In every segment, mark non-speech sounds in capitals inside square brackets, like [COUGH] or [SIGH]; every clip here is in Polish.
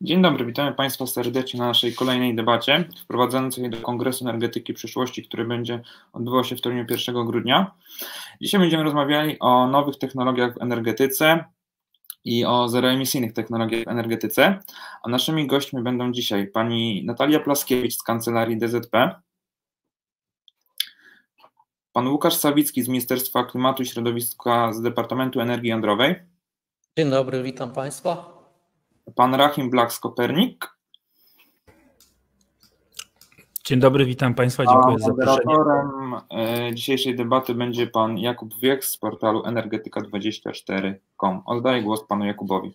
Dzień dobry, witamy Państwa serdecznie na naszej kolejnej debacie wprowadzającej do Kongresu Energetyki Przyszłości, który będzie odbywał się w Toruniu 1 grudnia. Dzisiaj będziemy rozmawiali o nowych technologiach w energetyce i o zeroemisyjnych technologiach w energetyce. A naszymi gośćmi będą dzisiaj pani Natalia Plaskiewicz z Kancelarii DZP, pan Łukasz Sawicki z Ministerstwa Klimatu i Środowiska z Departamentu Energii Jądrowej. Dzień dobry, witam Państwa. Pan Rahim Blak z Kopernik. Dzień dobry, witam Państwa, dziękuję za zaproszenie. E, dzisiejszej debaty będzie pan Jakub Wiech z portalu energetyka24.com. Oddaję głos panu Jakubowi.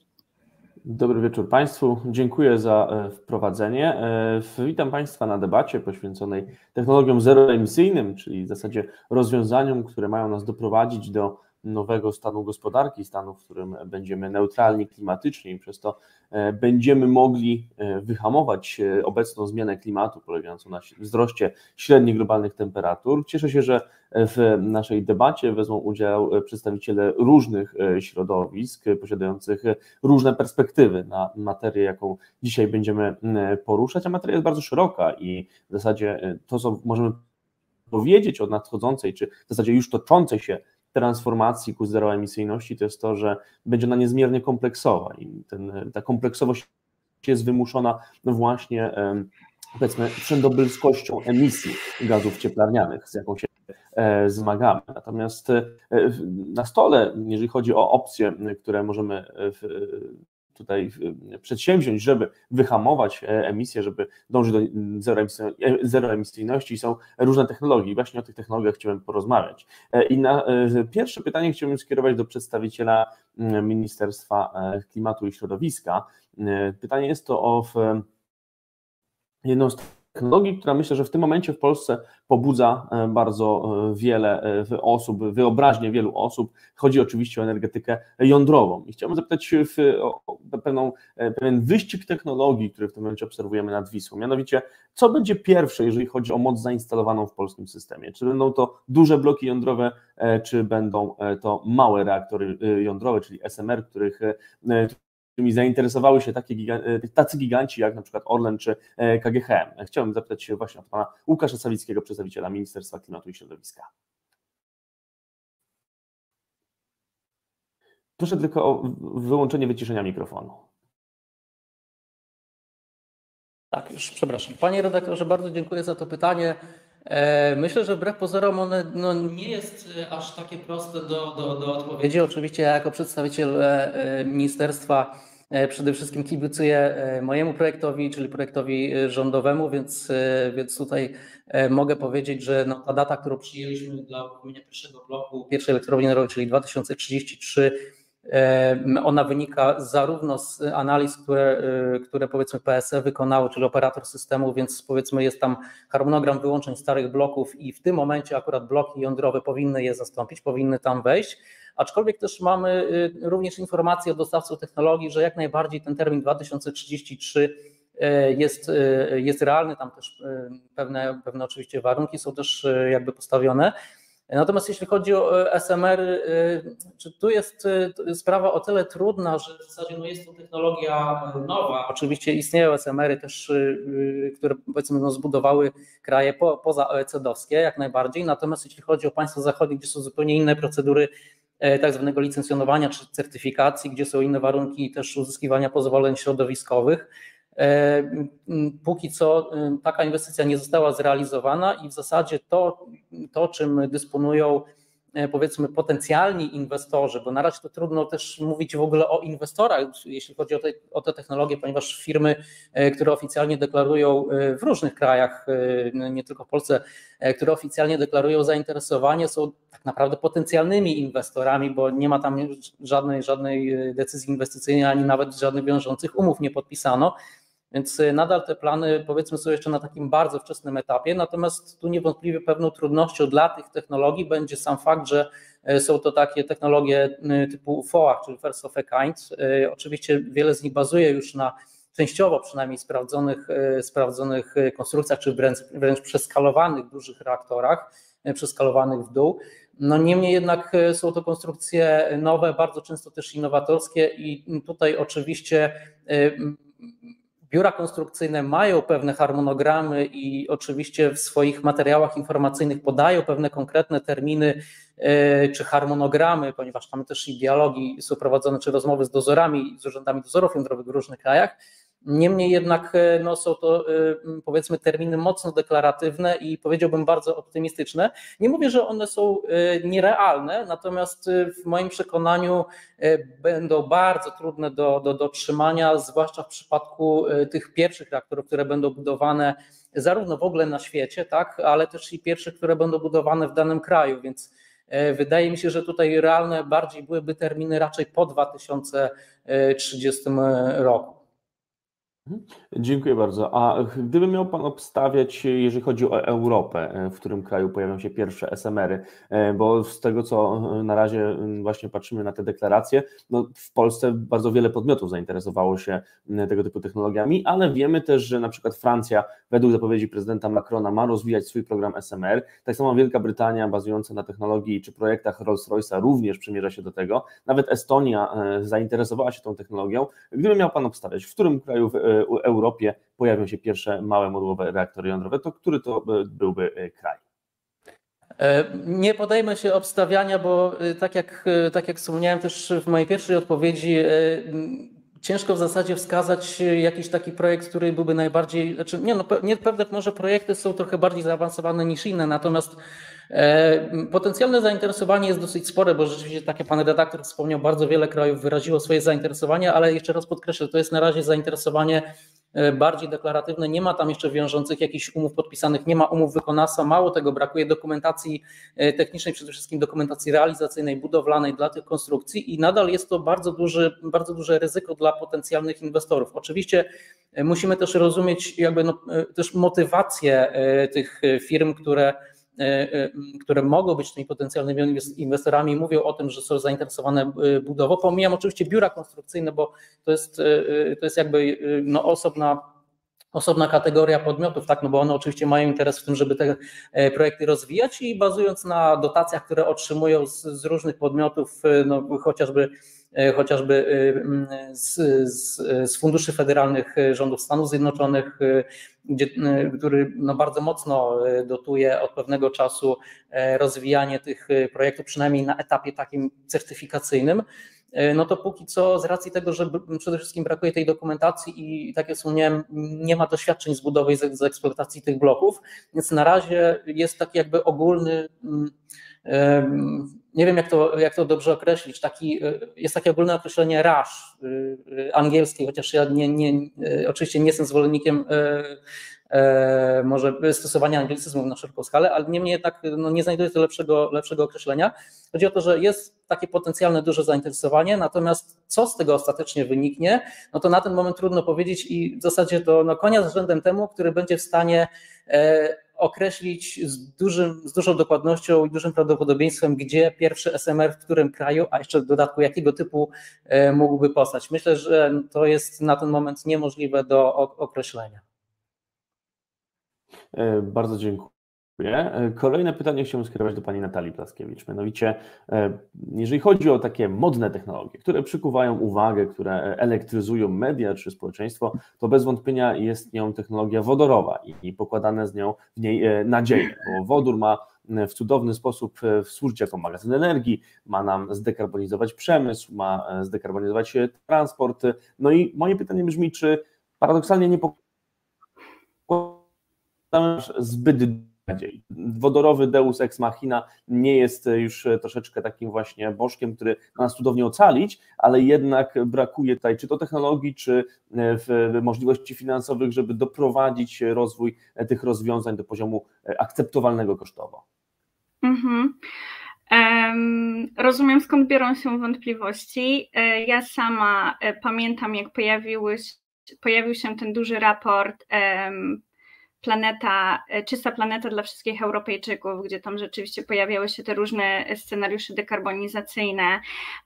Dobry wieczór Państwu. Dziękuję za e, wprowadzenie. E, witam Państwa na debacie poświęconej technologiom zeroemisyjnym, czyli w zasadzie rozwiązaniom, które mają nas doprowadzić do nowego stanu gospodarki, stanu, w którym będziemy neutralni klimatycznie i przez to e, będziemy mogli e, wyhamować e, obecną zmianę klimatu polegającą na wzroście średnich globalnych temperatur. Cieszę się, że w naszej debacie wezmą udział przedstawiciele różnych środowisk, posiadających różne perspektywy na materię, jaką dzisiaj będziemy poruszać, a materia jest bardzo szeroka i w zasadzie to, co możemy powiedzieć o nadchodzącej, czy w zasadzie już toczącej się transformacji ku zeroemisyjności to jest to, że będzie ona niezmiernie kompleksowa i ten, ta kompleksowość jest wymuszona właśnie powiedzmy wszędobylskością emisji gazów cieplarnianych, z jaką się e, zmagamy. Natomiast e, na stole, jeżeli chodzi o opcje, które możemy tutaj przedsięwziąć, żeby wyhamować e, emisję, żeby dążyć do zeroemisyjności, są różne technologie. I właśnie o tych technologiach chciałem porozmawiać. E, I na e, pierwsze pytanie chciałbym skierować do przedstawiciela Ministerstwa Klimatu i Środowiska. Pytanie jest to o jedną z technologii, która myślę, że w tym momencie w Polsce pobudza e, bardzo e, wiele e, osób, wyobraźnię wielu osób. Chodzi oczywiście o energetykę jądrową. I chciałbym zapytać o pewną, pewien wyścig technologii, który w tym momencie obserwujemy nad Wisłą. Mianowicie, co będzie pierwsze, jeżeli chodzi o moc zainstalowaną w polskim systemie? Czy będą to duże bloki jądrowe, czy będą to małe reaktory jądrowe, czyli SMR, których którymi zainteresowały się takie e, tacy giganci jak na przykład Orlen czy e, KGHM. Chciałbym zapytać się właśnie od pana Łukasza Sawickiego, przedstawiciela Ministerstwa Klimatu i Środowiska. Proszę tylko o wyłączenie wyciszenia mikrofonu. Tak, już przepraszam. Panie redaktorze, bardzo dziękuję za to pytanie. E, myślę, że wbrew pozorom one no, nie jest aż takie proste do, do, do odpowiedzi. Oczywiście ja jako przedstawiciel ministerstwa przede wszystkim kibicuję e, mojemu projektowi, czyli projektowi e, rządowemu, więc, więc tutaj mogę powiedzieć, że no, ta data, którą przyjęliśmy dla uruchomienia pierwszego bloku, pierwszej elektrowni jądrowej, czyli 2033, ona wynika zarówno z analiz, które, które powiedzmy PSE wykonało, czyli operator systemu, więc powiedzmy jest tam harmonogram wyłączeń starych bloków i w tym momencie akurat bloki jądrowe powinny je zastąpić, powinny tam wejść aczkolwiek też mamy y, również informacje od dostawców technologii, że jak najbardziej ten termin 2033 y, jest, y, jest realny, tam też pewne, pewne oczywiście warunki są też jakby postawione. Natomiast jeśli chodzi o SMR, czy tu jest sprawa o tyle trudna, że w zasadzie no jest to technologia nowa. Oczywiście istnieją SMR-y też, które powiedzmy no zbudowały kraje po, poza OECD-owskie jak najbardziej. Natomiast jeśli chodzi o państwa zachodnie, gdzie są zupełnie inne procedury tak zwanego licencjonowania czy certyfikacji, gdzie są inne warunki też uzyskiwania pozwoleń środowiskowych. E, póki co e, taka inwestycja nie została zrealizowana i w zasadzie to, to czym dysponują E, powiedzmy potencjalni inwestorzy, bo na razie to trudno też mówić w ogóle o inwestorach, jeśli chodzi o te, o te technologie, ponieważ firmy, e, które oficjalnie deklarują e, w różnych krajach, nie tylko w Polsce, które oficjalnie deklarują zainteresowanie, są tak naprawdę potencjalnymi inwestorami, bo nie ma tam żadnej, żadnej decyzji inwestycyjnej, ani nawet żadnych wiążących umów nie podpisano. Więc y, nadal te plany powiedzmy są jeszcze na takim bardzo wczesnym etapie, natomiast tu niewątpliwie pewną trudnością dla tych technologii będzie sam fakt, że y, są to takie technologie y, typu FOA, czyli First of a Kind. Oczywiście wiele z nich bazuje już na częściowo przynajmniej sprawdzonych, sprawdzonych konstrukcjach, czy wręcz, wręcz przeskalowanych dużych reaktorach, przeskalowanych w dół. No niemniej jednak są to konstrukcje nowe, bardzo często też innowatorskie i tutaj oczywiście biura konstrukcyjne mają pewne harmonogramy i oczywiście w swoich materiałach informacyjnych podają pewne konkretne terminy czy harmonogramy, ponieważ tam też i dialogi są prowadzone, czy rozmowy z dozorami, z urzędami dozorów jądrowych w różnych krajach Niemniej jednak e, no, są to e, powiedzmy terminy mocno deklaratywne i powiedziałbym bardzo optymistyczne. Nie mówię, że one są e, nierealne, natomiast w moim przekonaniu będą bardzo trudne do, do dotrzymania, zwłaszcza w przypadku tych pierwszych reaktorów, które będą budowane zarówno w ogóle na świecie, tak, ale też i pierwszych, które będą budowane w danym kraju, więc wydaje mi się, że tutaj realne bardziej byłyby terminy raczej po 2030 roku. Mhm. Dziękuję bardzo. A gdyby miał Pan obstawiać, jeżeli chodzi o Europę, w którym kraju pojawią się pierwsze SMR-y, e, bo z tego, co na razie właśnie patrzymy na te deklaracje, no w Polsce bardzo wiele podmiotów zainteresowało się tego typu technologiami, ale wiemy też, że na przykład Francja, według zapowiedzi prezydenta Macrona, ma rozwijać swój program SMR. Tak samo Wielka Brytania, bazująca na technologii czy projektach Rolls-Royce'a, również przymierza się do tego. Nawet Estonia e, zainteresowała się tą technologią. Gdyby miał Pan obstawiać, w którym kraju w e, Europie pojawią się pierwsze małe modułowe reaktory jądrowe, to który to byłby e, kraj? E, nie podejmę się obstawiania, bo e, tak jak, tak jak wspomniałem też w mojej pierwszej odpowiedzi, ciężko w zasadzie wskazać jakiś taki projekt, który byłby najbardziej, znaczy nie, no, nie pewne może projekty są trochę bardziej zaawansowane niż inne, natomiast Potencjalne zainteresowanie jest dosyć spore, bo rzeczywiście, tak jak pan redaktor wspomniał, bardzo wiele krajów wyraziło swoje zainteresowanie, ale jeszcze raz podkreślę, to jest na razie zainteresowanie e, bardziej deklaratywne. Nie ma tam jeszcze wiążących jakichś umów podpisanych, nie ma umów wykonawstwa. Mało tego, brakuje dokumentacji e, technicznej, przede wszystkim dokumentacji realizacyjnej, budowlanej dla tych konstrukcji i nadal jest to bardzo, duży, bardzo duże ryzyko dla potencjalnych inwestorów. Oczywiście e, musimy też rozumieć jakby no, też motywację tych firm, które E, e, które mogą być tymi potencjalnymi inwestorami, mówią o tym, że są zainteresowane e, budową. Pomijam oczywiście biura konstrukcyjne, bo to jest, to jest jakby no, osobna osobna kategoria podmiotów, tak, no bo one oczywiście mają interes w tym, żeby te projekty rozwijać i bazując na dotacjach, które otrzymują z, z różnych podmiotów, no chociażby chociażby z, z, z, funduszy federalnych rządów Stanów Zjednoczonych, gdzie, który no bardzo mocno dotuje od pewnego czasu rozwijanie tych projektów, przynajmniej na etapie takim certyfikacyjnym. No to póki co, z racji tego, że przede wszystkim brakuje tej dokumentacji i tak jak wspomniałem, nie ma doświadczeń z budowy i z eksploatacji tych bloków, więc na razie jest taki jakby ogólny nie wiem jak to, jak to dobrze określić, taki, e, jest takie ogólne określenie rush e, angielskie, chociaż ja nie, nie, e, oczywiście nie jestem zwolennikiem może stosowania anglicyzmów na szeroką skalę, ale niemniej jednak no, nie znajduję to lepszego, lepszego określenia. Chodzi o to, że jest takie potencjalne duże zainteresowanie, natomiast co z tego ostatecznie wyniknie, no to na ten moment trudno powiedzieć i w zasadzie to no, konia z rzędem temu, który będzie w stanie określić z, dużym, z dużą dokładnością i dużym prawdopodobieństwem, gdzie pierwszy SMR w którym kraju, a jeszcze w dodatku jakiego typu e, mógłby powstać. Myślę, że to jest na ten moment niemożliwe do określenia. E, bardzo dziękuję. E, kolejne pytanie chciałbym skierować do Pani Natalii Plaskiewicz. Mianowicie, e, jeżeli chodzi o takie modne technologie, które przykuwają uwagę, które elektryzują media czy społeczeństwo, to bez wątpienia jest nią technologia wodorowa i pokładane z nią w niej e, nadzieje, bo wodór ma w cudowny sposób służyć jako magazyn energii, ma nam zdekarbonizować przemysł, ma zdekarbonizować transport. No i moje pytanie brzmi, czy paradoksalnie nie pokładamy zbyt Wodorowy Deus Ex Machina nie jest już troszeczkę takim właśnie bożkiem, który ma nas cudownie ocalić, ale jednak brakuje tutaj czy to technologii, czy e, możliwości finansowych, żeby doprowadzić rozwój tych rozwiązań do poziomu e, akceptowalnego kosztowo. Mhm. Um, rozumiem, skąd biorą się wątpliwości. E, ja sama pamiętam, jak pojawiły, pojawił się ten duży raport planeta, e, czysta planeta dla wszystkich Europejczyków, gdzie tam rzeczywiście pojawiały się te różne scenariusze dekarbonizacyjne,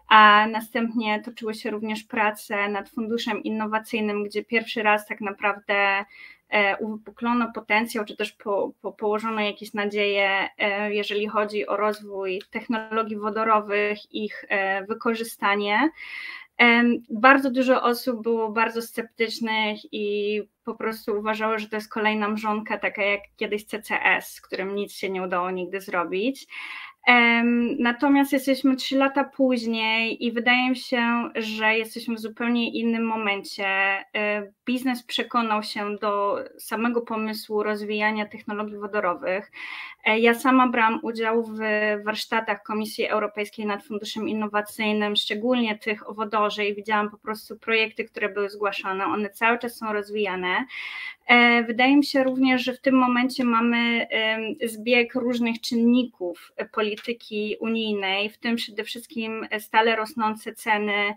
a następnie toczyły się również prace nad funduszem innowacyjnym, gdzie pierwszy raz tak naprawdę e, uwypuklono potencjał, czy też po, po położono jakieś nadzieje, e, jeżeli chodzi o rozwój technologii wodorowych, ich wykorzystanie. Bardzo dużo osób było bardzo sceptycznych i po prostu uważało, że to jest kolejna mrzonka, taka jak kiedyś CCS, z którym nic się nie udało nigdy zrobić. Natomiast jesteśmy trzy lata później i wydaje mi się, że jesteśmy w zupełnie innym momencie. E, biznes przekonał się do samego pomysłu rozwijania technologii wodorowych. E, ja sama brałam udział w warsztatach Komisji Europejskiej nad Funduszem Innowacyjnym, szczególnie tych o wodorze i widziałam po prostu projekty, które były zgłaszane. One cały czas są rozwijane. E, wydaje mi się również, że w tym momencie mamy zbieg różnych czynników polityki unijnej, w tym przede wszystkim stale rosnące ceny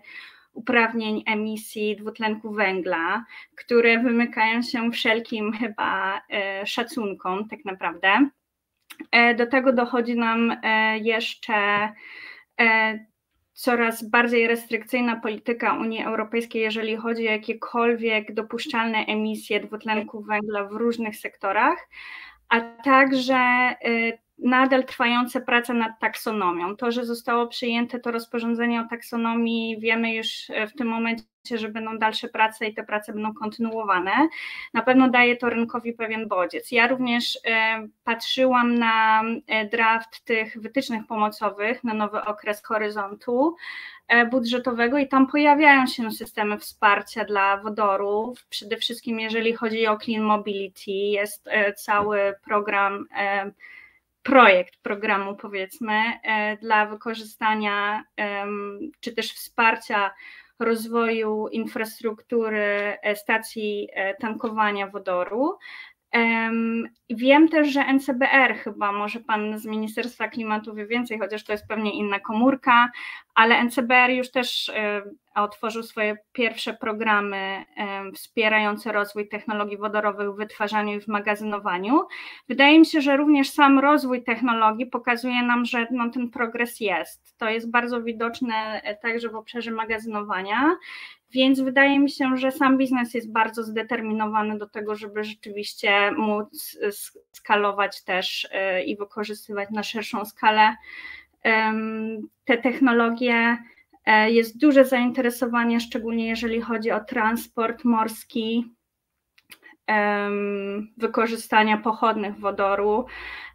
uprawnień emisji dwutlenku węgla, które wymykają się wszelkim chyba e, szacunkom, tak naprawdę. E, do tego dochodzi nam jeszcze coraz bardziej restrykcyjna polityka Unii Europejskiej, jeżeli chodzi o jakiekolwiek dopuszczalne emisje dwutlenku węgla w różnych sektorach, a także y, nadal trwające prace nad taksonomią. To, że zostało przyjęte to rozporządzenie o taksonomii, wiemy już e, w tym momencie, że będą dalsze prace i te prace będą kontynuowane. Na pewno daje to rynkowi pewien bodziec. Ja również e, patrzyłam na e, draft tych wytycznych pomocowych na nowy okres horyzontu budżetowego i tam pojawiają się systemy wsparcia dla wodorów, przede wszystkim jeżeli chodzi o clean mobility, jest cały program projekt programu, powiedzmy, e, dla wykorzystania czy też wsparcia rozwoju infrastruktury e, stacji e, tankowania wodoru. Wiem też, że NCBR chyba, może pan z Ministerstwa Klimatu wie więcej, chociaż to jest pewnie inna komórka, ale NCBR już też otworzył swoje pierwsze programy wspierające rozwój technologii wodorowych w wytwarzaniu i w magazynowaniu. Wydaje mi się, że również sam rozwój technologii pokazuje nam, że no, ten progres jest. To jest bardzo widoczne e, także w obszarze magazynowania. Więc wydaje mi się, że sam biznes jest bardzo zdeterminowany do tego, żeby rzeczywiście móc skalować też e, i wykorzystywać na szerszą skalę te technologie. E, jest duże zainteresowanie, szczególnie jeżeli chodzi o transport morski, wykorzystania pochodnych wodoru.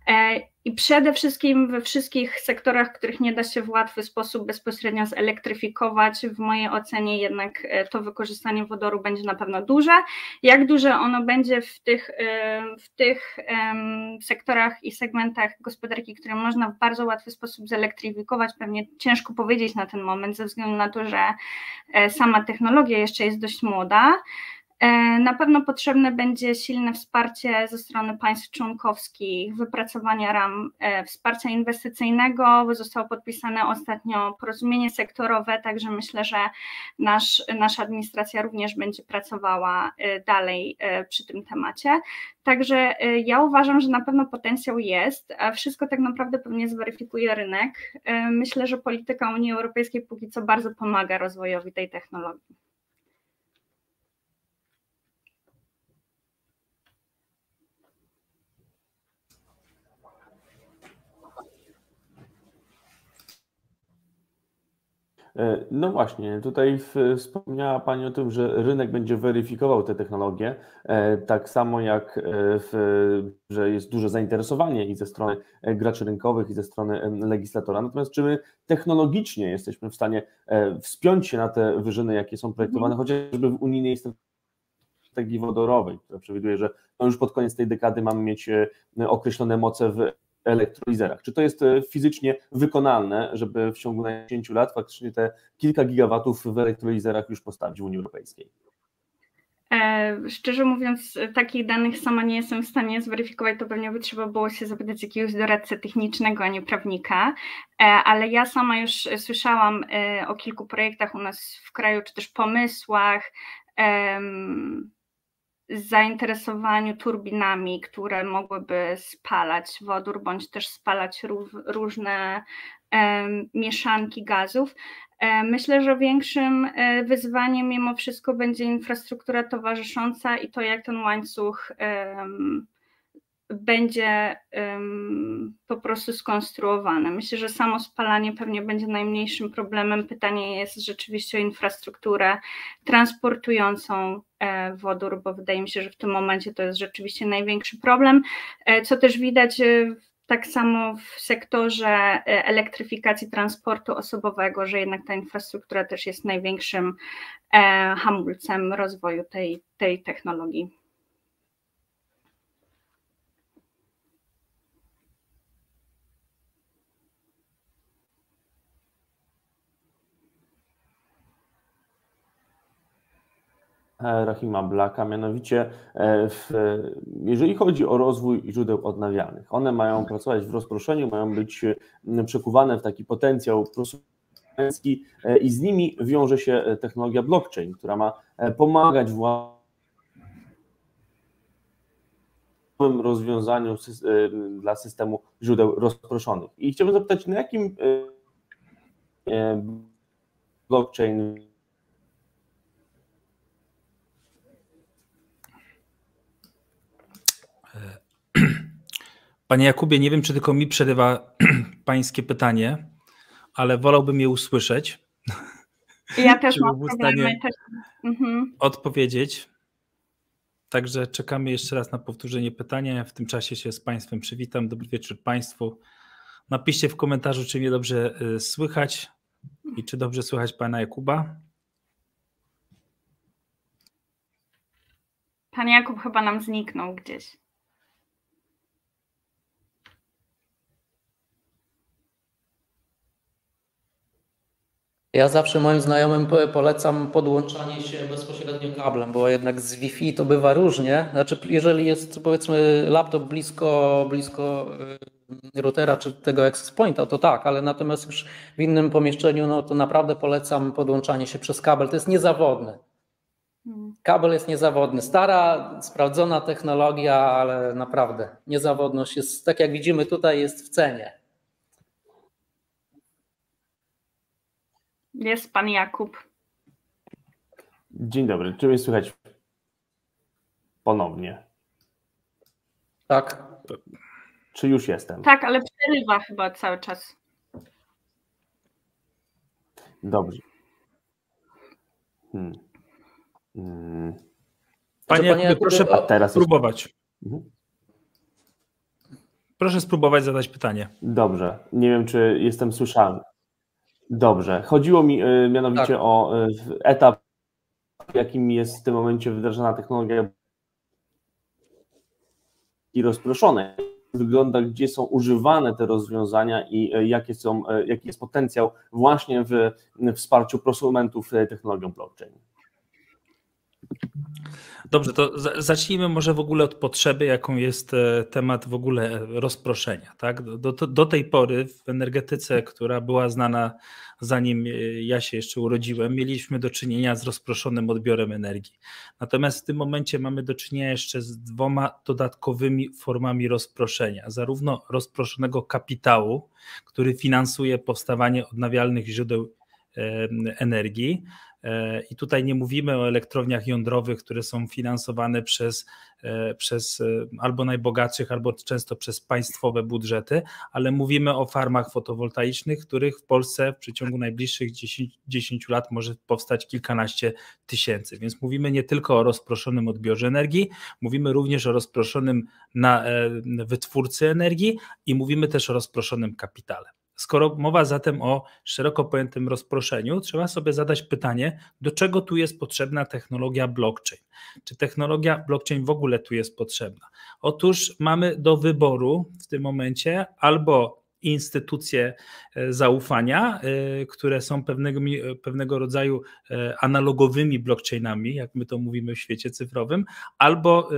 E, I przede wszystkim we wszystkich sektorach, których nie da się w łatwy sposób bezpośrednio zelektryfikować, w mojej ocenie jednak e, to wykorzystanie wodoru będzie na pewno duże. Jak duże ono będzie w tych, e, w tych sektorach i segmentach gospodarki, które można w bardzo łatwy sposób zelektryfikować, pewnie ciężko powiedzieć na ten moment, ze względu na to, że sama technologia jeszcze jest dość młoda. E, na pewno potrzebne będzie silne wsparcie ze strony państw członkowskich, wypracowania ram e, wsparcia inwestycyjnego. Zostało podpisane ostatnio porozumienie sektorowe, także myślę, że nasz, nasza administracja również będzie pracowała e, dalej przy tym temacie. Także ja uważam, że na pewno potencjał jest, a wszystko tak naprawdę pewnie zweryfikuje rynek. Myślę, że polityka Unii Europejskiej póki co bardzo pomaga rozwojowi tej technologii. No właśnie, tutaj wspomniała Pani o tym, że rynek będzie weryfikował te technologie, e, tak samo jak, e, w, że jest duże zainteresowanie i ze strony graczy rynkowych, i ze strony legislatora. Natomiast czy my technologicznie jesteśmy w stanie wspiąć się na te wyżyny, jakie są projektowane, mhm. chociażby w unijnej strategii wodorowej, która przewiduje, że już pod koniec tej dekady mamy mieć określone moce w elektrolizerach. Czy to jest e, fizycznie wykonalne, żeby w ciągu 10 lat faktycznie te kilka gigawatów w elektrolizerach już postawić w Unii Europejskiej? E, szczerze mówiąc, takich danych sama nie jestem w stanie zweryfikować, to pewnie by trzeba było się zapytać jakiegoś doradcę technicznego, a nie prawnika, e, ale ja sama już słyszałam o kilku projektach u nas w kraju, czy też pomysłach, zainteresowaniu turbinami, które mogłyby spalać wodór bądź też spalać różne mieszanki gazów. E, myślę, że większym e, wyzwaniem mimo wszystko będzie infrastruktura towarzysząca i to, jak ten łańcuch będzie um, po prostu skonstruowane. Myślę, że samo spalanie pewnie będzie najmniejszym problemem. Pytanie jest rzeczywiście o infrastrukturę transportującą e, wodór, bo wydaje mi się, że w tym momencie to jest rzeczywiście największy problem. E, co też widać e, tak samo w sektorze elektryfikacji transportu osobowego, że jednak ta infrastruktura też jest największym hamulcem rozwoju tej, tej technologii. Rahima Blaka, mianowicie e, w, jeżeli chodzi o rozwój źródeł odnawialnych, one mają pracować w rozproszeniu, mają być przekuwane w taki potencjał prosumencki e, i z nimi wiąże się technologia blockchain, która ma pomagać w rozwiązaniu dla systemu źródeł rozproszonych. I chciałbym zapytać, na jakim blockchain Panie Jakubie, nie wiem, czy tylko mi przerywa [CLEARS THROAT] pańskie pytanie, ale wolałbym je usłyszeć. Ja też mam. Też... Mhm. Odpowiedzieć. Także czekamy jeszcze raz na powtórzenie pytania. W tym czasie się z Państwem przywitam. Dobry wieczór Państwu. Napiszcie w komentarzu, czy mnie dobrze y, słychać i czy dobrze słychać Pana Jakuba. Pan Jakub chyba nam zniknął gdzieś. Ja zawsze moim znajomym polecam podłączanie się bezpośrednio kablem, bo jednak z Wi-Fi to bywa różnie. Znaczy, jeżeli jest powiedzmy laptop blisko, blisko y, routera czy tego access pointa, to tak, ale natomiast już w innym pomieszczeniu, no to naprawdę polecam podłączanie się przez kabel. To jest niezawodne. Hmm. Kabel jest niezawodny. Stara, sprawdzona technologia, ale naprawdę niezawodność jest, tak jak widzimy tutaj, jest w cenie. Jest pan Jakub. Dzień dobry. Czy mnie słychać ponownie? Tak. Czy już jestem? Tak, ale przerywa chyba cały czas. Dobrze. Hmm. Hmm. Panie, Jakubie, proszę a teraz spróbować. Jest... Mhm. Proszę spróbować zadać pytanie. Dobrze. Nie wiem, czy jestem słyszalny. Dobrze. Chodziło mi y, mianowicie tak. o y, etap, w jakim jest w tym momencie wdrażana technologia i rozproszone. Wygląda, gdzie są używane te rozwiązania i y, jakie są, jaki jest potencjał właśnie w wsparciu prosumentów technologią blockchain. Dobrze, to zacznijmy może w ogóle od potrzeby, jaką jest e, temat w ogóle rozproszenia. Tak? Do, do, do, tej pory w energetyce, która była znana zanim e, ja się jeszcze urodziłem, mieliśmy do czynienia z rozproszonym odbiorem energii. Natomiast w tym momencie mamy do czynienia jeszcze z dwoma dodatkowymi formami rozproszenia. Zarówno rozproszonego kapitału, który finansuje powstawanie odnawialnych źródeł energii, E, I tutaj nie mówimy o elektrowniach jądrowych, które są finansowane przez, e, przez e, albo najbogatszych, albo często przez państwowe budżety, ale mówimy o farmach fotowoltaicznych, których w Polsce w przeciągu najbliższych 10, 10 lat może powstać kilkanaście tysięcy. Więc mówimy nie tylko o rozproszonym odbiorze energii, mówimy również o rozproszonym na wytwórcy energii i mówimy też o rozproszonym kapitale. Skoro mowa zatem o szeroko pojętym rozproszeniu, trzeba sobie zadać pytanie, do czego tu jest potrzebna technologia blockchain? Czy technologia blockchain w ogóle tu jest potrzebna? Otóż mamy do wyboru w tym momencie albo instytucje e, zaufania, e, które są pewnego, pewnego rodzaju e, analogowymi blockchainami, jak my to mówimy w świecie cyfrowym, albo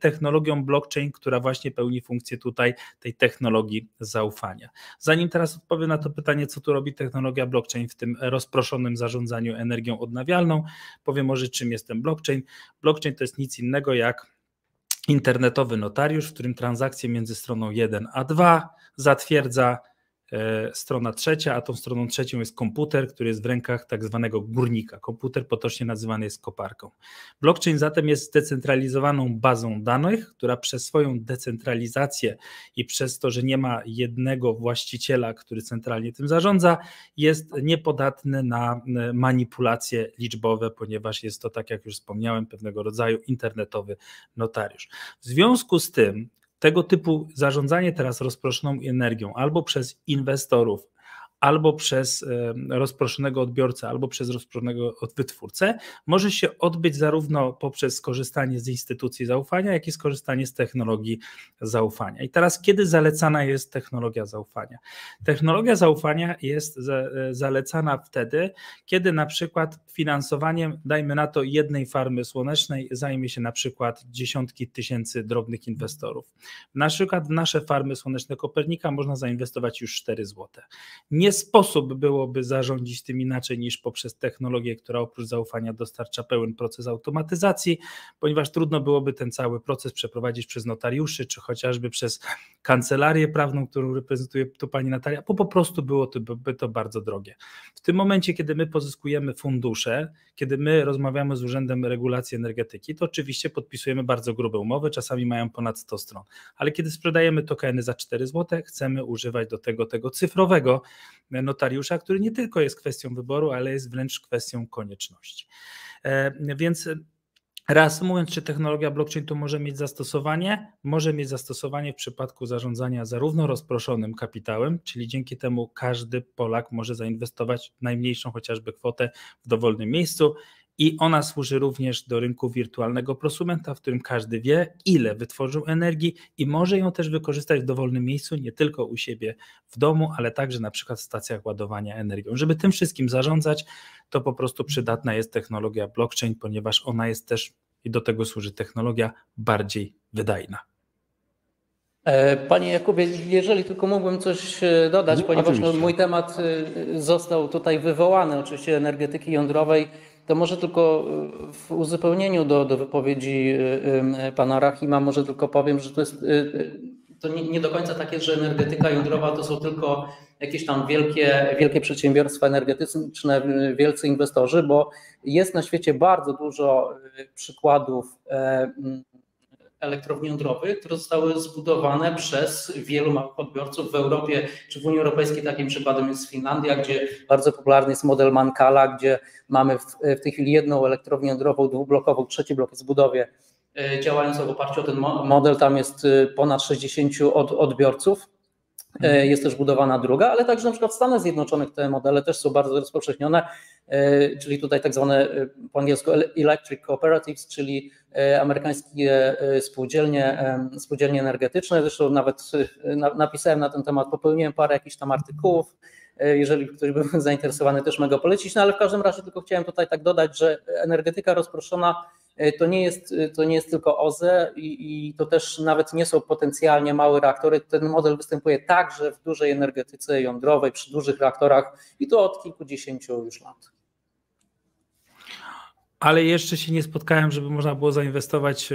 technologią blockchain, która właśnie pełni funkcję tutaj tej technologii zaufania. Zanim teraz odpowiem na to pytanie, co tu robi technologia blockchain w tym rozproszonym zarządzaniu energią odnawialną, powiem może czym jest ten blockchain. Blockchain to jest nic innego jak internetowy notariusz, w którym transakcje między stroną 1 a 2 zatwierdza strona trzecia, a tą stroną trzecią jest komputer, który jest w rękach tak zwanego górnika. Komputer potocznie nazywany jest koparką. Blockchain zatem jest zdecentralizowaną bazą danych, która przez swoją decentralizację i przez to, że nie ma jednego właściciela, który centralnie tym zarządza, jest niepodatny na e, manipulacje liczbowe, ponieważ jest to, tak jak już wspomniałem, pewnego rodzaju internetowy notariusz. W związku z tym tego typu zarządzanie teraz rozproszoną energią albo przez inwestorów, albo przez e, rozproszonego odbiorcę, albo przez rozproszonego wytwórcę, może się odbyć zarówno poprzez skorzystanie z instytucji zaufania, jak i skorzystanie z technologii zaufania. I teraz, kiedy zalecana jest technologia zaufania? Technologia zaufania jest e, zalecana wtedy, kiedy na przykład finansowaniem, dajmy na to, jednej farmy słonecznej zajmie się na przykład dziesiątki tysięcy drobnych inwestorów. Na przykład w nasze farmy słoneczne Kopernika można zainwestować już 4 zł. Nie sposób byłoby zarządzić tym inaczej niż poprzez technologię, która oprócz zaufania dostarcza pełen proces automatyzacji, ponieważ trudno byłoby ten cały proces przeprowadzić przez notariuszy, czy chociażby przez kancelarię prawną, którą reprezentuje tu pani Natalia, bo po prostu było to, to bardzo drogie. W tym momencie, kiedy my pozyskujemy fundusze, kiedy my rozmawiamy z Urzędem Regulacji Energetyki, to oczywiście podpisujemy bardzo grube umowy, czasami mają ponad 100 stron, ale kiedy sprzedajemy tokeny za 4 zł, chcemy używać do tego tego cyfrowego notariusza, który nie tylko jest kwestią wyboru, ale jest wręcz kwestią konieczności. E, więc Reasumując, czy technologia blockchain to może mieć zastosowanie? Może mieć zastosowanie w przypadku zarządzania zarówno rozproszonym kapitałem, czyli dzięki temu każdy Polak może zainwestować najmniejszą chociażby kwotę w dowolnym miejscu, i ona służy również do rynku wirtualnego prosumenta, w którym każdy wie, ile wytworzył energii i może ją też wykorzystać w dowolnym miejscu, nie tylko u siebie w domu, ale także na przykład w stacjach ładowania energią. Żeby tym wszystkim zarządzać, to po prostu przydatna jest technologia blockchain, ponieważ ona jest też i do tego służy technologia bardziej wydajna. E, panie Jakubie, jeżeli tylko mógłbym coś e, dodać, no, ponieważ oczywiście. mój temat e, został tutaj wywołany, oczywiście energetyki jądrowej to może tylko e, w uzupełnieniu do, do wypowiedzi e, e, pana Rahima, może tylko powiem, że to jest to nie, nie, do końca tak jest, że energetyka jądrowa to są tylko jakieś tam wielkie, wielkie przedsiębiorstwa energetyczne, wielcy inwestorzy, bo jest na świecie bardzo dużo przykładów elektrowni jądrowych, które zostały zbudowane przez wielu małych odbiorców w Europie czy w Unii Europejskiej. Takim przykładem jest Finlandia, gdzie bardzo popularny jest model Mankala, gdzie mamy w, w tej chwili jedną elektrownię jądrową dwublokową, trzeci blok jest w budowie, e, działającą w oparciu o ten model. Tam jest e, ponad 60 od, odbiorców. E, jest też budowana druga, ale także na przykład w Stanach Zjednoczonych te modele też są bardzo rozpowszechnione, czyli tutaj tak zwane po angielsku electric cooperatives, czyli amerykańskie spółdzielnie, spółdzielnie energetyczne. Zresztą nawet napisałem na ten temat, popełniłem parę jakichś tam artykułów, E, jeżeli ktoś był [LAUGHS] zainteresowany, też mogę polecić. No ale w każdym razie tylko chciałem tutaj tak dodać, że energetyka rozproszona e, to nie jest, e, to nie jest tylko OZE i, i to też nawet nie są potencjalnie małe reaktory. Ten model występuje także w dużej energetyce jądrowej, przy dużych reaktorach i to od kilkudziesięciu już lat ale jeszcze się nie spotkałem, żeby można było zainwestować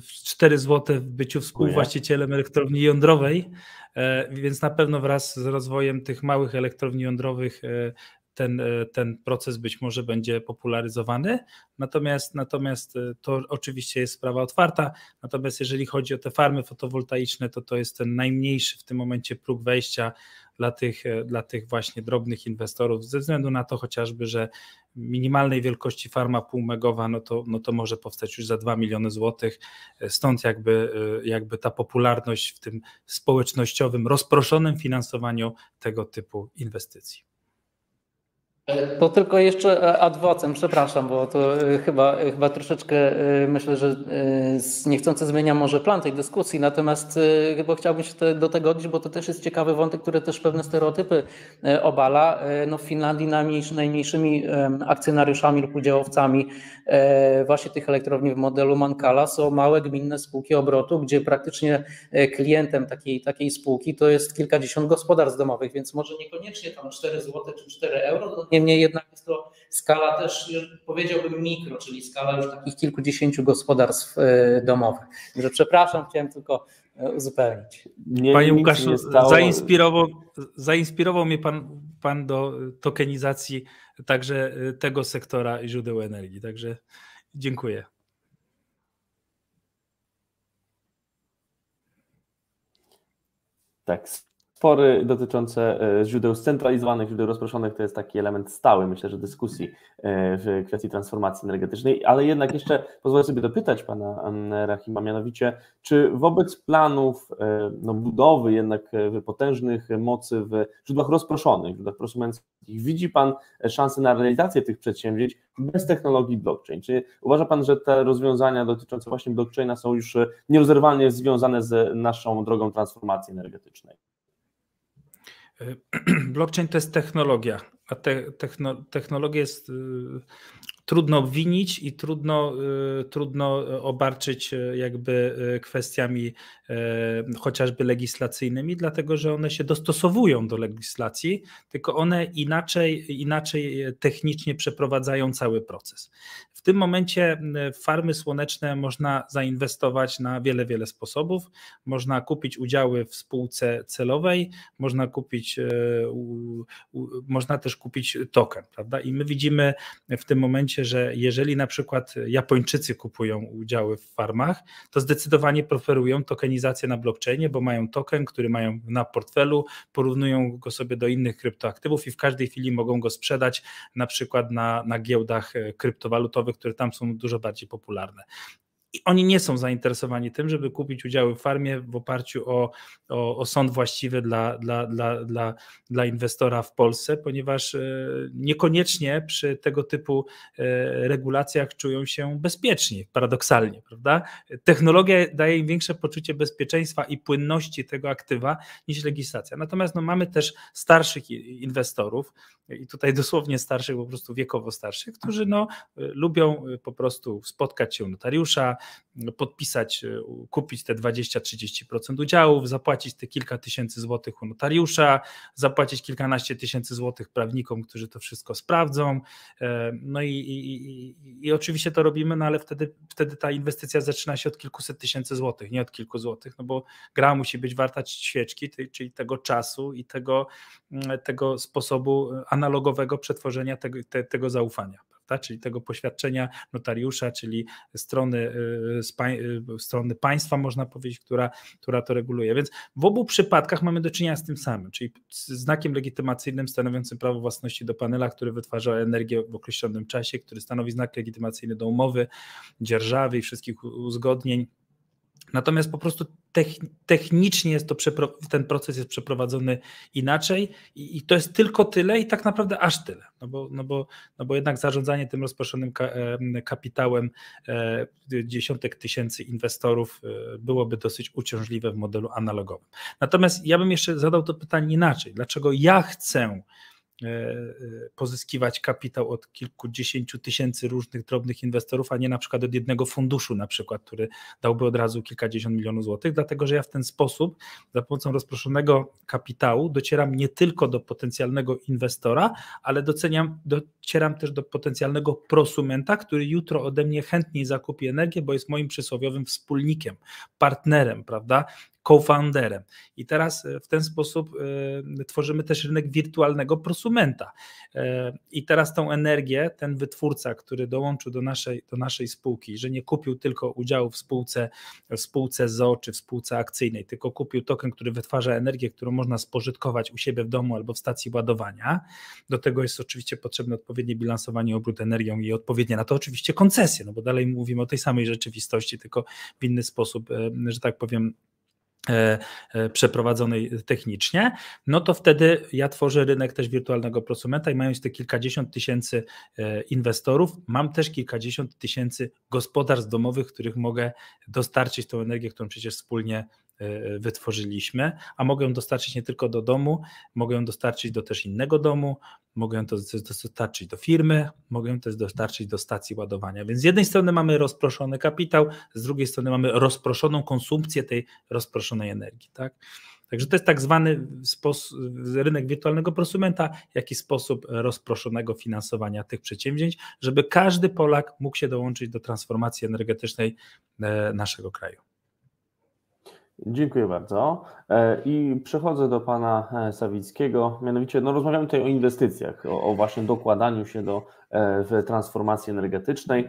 w 4 zł w byciu współwłaścicielem elektrowni jądrowej, e, więc na pewno wraz z rozwojem tych małych elektrowni jądrowych e, ten, e, ten proces być może będzie popularyzowany. Natomiast, natomiast to oczywiście jest sprawa otwarta. Natomiast jeżeli chodzi o te farmy fotowoltaiczne, to to jest ten najmniejszy w tym momencie próg wejścia dla tych, e, dla tych właśnie drobnych inwestorów, ze względu na to chociażby, że minimalnej wielkości farma półmegowa, no to, no to może powstać już za 2 miliony złotych, stąd jakby, e, jakby ta popularność w tym społecznościowym, rozproszonym finansowaniu tego typu inwestycji. To tylko jeszcze ad vocem, przepraszam, bo to e, chyba, e, chyba troszeczkę e, myślę, że niechcący zmieniam może plan tej dyskusji, natomiast chyba chciałbym się do tego odnieść, bo to też jest ciekawy wątek, który też pewne stereotypy obala. No w Finlandii najmniejszymi akcjonariuszami lub udziałowcami właśnie tych elektrowni w modelu Mankala są małe gminne spółki obrotu, gdzie praktycznie klientem takiej, takiej spółki to jest kilkadziesiąt gospodarstw domowych, więc może niekoniecznie tam 4 zł czy 4 euro, nie Niemniej jednak jest to skala też, powiedziałbym mikro, czyli skala już takich kilkudziesięciu gospodarstw domowych. Także przepraszam, chciałem tylko uzupełnić. Nie, Panie Łukaszu, zainspirował, zainspirował mnie pan, pan do tokenizacji także tego sektora źródeł energii, także dziękuję. Tak, spory dotyczące e, źródeł scentralizowanych, źródeł rozproszonych to jest taki element stały, myślę, że dyskusji e, w kwestii transformacji energetycznej, ale jednak jeszcze pozwolę sobie dopytać pana Rahima, mianowicie, czy wobec planów e, no, budowy jednak potężnych mocy w źródłach rozproszonych, źródłach prosumenckich, widzi pan szansę na realizację tych przedsięwzięć bez technologii blockchain? Czy uważa pan, że te rozwiązania dotyczące właśnie blockchaina są już nierozerwalnie związane z naszą drogą transformacji energetycznej? [CLEARS THROAT] Blockchain to jest technologia, a te, techno, technologia jest y, trudno obwinić i trudno, y, trudno obarczyć y, jakby kwestiami chociażby legislacyjnymi, dlatego że one się dostosowują do legislacji, tylko one inaczej, inaczej technicznie przeprowadzają cały proces. W tym momencie farmy słoneczne można zainwestować na wiele, wiele sposobów. Można kupić udziały w spółce celowej, można kupić, można też kupić token, prawda? I my widzimy w tym momencie, że jeżeli na przykład Japończycy kupują udziały w farmach, to zdecydowanie preferują tokenizację na blockchainie, bo mają token, który mają na portfelu, porównują go sobie do innych kryptoaktywów i w każdej chwili mogą go sprzedać na przykład na, na giełdach kryptowalutowych które tam są dużo bardziej popularne. I oni nie są zainteresowani tym, żeby kupić udziały w farmie w oparciu o, o, o sąd właściwy dla, dla, dla, dla, dla inwestora w Polsce, ponieważ e, niekoniecznie przy tego typu e, regulacjach czują się bezpieczni, paradoksalnie, prawda? Technologia daje im większe poczucie bezpieczeństwa i płynności tego aktywa niż legislacja. Natomiast no, mamy też starszych inwestorów, i tutaj dosłownie starszych, po prostu wiekowo starszych, którzy no, lubią po prostu spotkać się u notariusza, podpisać, e, kupić te 20-30% udziałów, zapłacić te kilka tysięcy złotych u notariusza, zapłacić kilkanaście tysięcy złotych prawnikom, którzy to wszystko sprawdzą. E, no i, i, i, oczywiście to robimy, no ale wtedy, wtedy ta inwestycja zaczyna się od kilkuset tysięcy złotych, nie od kilku złotych, no bo gra musi być warta świeczki, czyli tego czasu i tego, mm, tego sposobu analogowego przetworzenia tego, te, tego zaufania tak? czyli tego poświadczenia notariusza, czyli strony, y, y, strony państwa, można powiedzieć, która, która to reguluje. Więc w obu przypadkach mamy do czynienia z tym samym, czyli znakiem legitymacyjnym stanowiącym prawo własności do panela, który wytwarza energię w określonym czasie, który stanowi znak legitymacyjny do umowy, dzierżawy i wszystkich uzgodnień Natomiast po prostu technicznie jest to ten proces jest przeprowadzony inaczej i, to jest tylko tyle i tak naprawdę aż tyle. No bo, no bo, no bo jednak zarządzanie tym rozproszonym kapitałem e, dziesiątek tysięcy inwestorów e, byłoby dosyć uciążliwe w modelu analogowym. Natomiast ja bym jeszcze zadał to pytanie inaczej. Dlaczego ja chcę pozyskiwać kapitał od kilkudziesięciu tysięcy różnych drobnych inwestorów, a nie na przykład od jednego funduszu na przykład, który dałby od razu kilkadziesiąt milionów złotych, dlatego że ja w ten sposób za pomocą rozproszonego kapitału docieram nie tylko do potencjalnego inwestora, ale doceniam, docieram też do potencjalnego prosumenta, który jutro ode mnie chętniej zakupi energię, bo jest moim przysłowiowym wspólnikiem, partnerem, prawda? Co-founderem. I teraz e, w ten sposób e, tworzymy też rynek wirtualnego prosumenta. E, I teraz tą energię, ten wytwórca, który dołączył do naszej, do naszej spółki, że nie kupił tylko udziału w spółce, w spółce ZO czy w spółce akcyjnej, tylko kupił token, który wytwarza energię, którą można spożytkować u siebie w domu albo w stacji ładowania. Do tego jest oczywiście potrzebne odpowiednie bilansowanie obrót energią i odpowiednie na to oczywiście koncesje, no bo dalej mówimy o tej samej rzeczywistości, tylko w inny sposób, że tak powiem, przeprowadzonej technicznie, no to wtedy ja tworzę rynek też wirtualnego prosumenta i mając te kilkadziesiąt tysięcy e, inwestorów, mam też kilkadziesiąt tysięcy gospodarstw domowych, których mogę dostarczyć tą energię, którą przecież wspólnie E, wytworzyliśmy, a mogę ją dostarczyć nie tylko do domu, mogę ją dostarczyć do też innego domu, mogę ją dostarczyć do firmy, mogę ją też dostarczyć do stacji ładowania. Więc z jednej strony mamy rozproszony kapitał, z drugiej strony mamy rozproszoną konsumpcję tej rozproszonej energii. Tak? Także to jest tak zwany rynek wirtualnego prosumenta, jak i sposób rozproszonego finansowania tych przedsięwzięć, żeby każdy Polak mógł się dołączyć do transformacji energetycznej e, naszego kraju. Dziękuję bardzo. E, I przechodzę do pana e, Sawickiego. Mianowicie, no rozmawiamy tutaj o inwestycjach, o, o właśnie dokładaniu się do w transformacji energetycznej.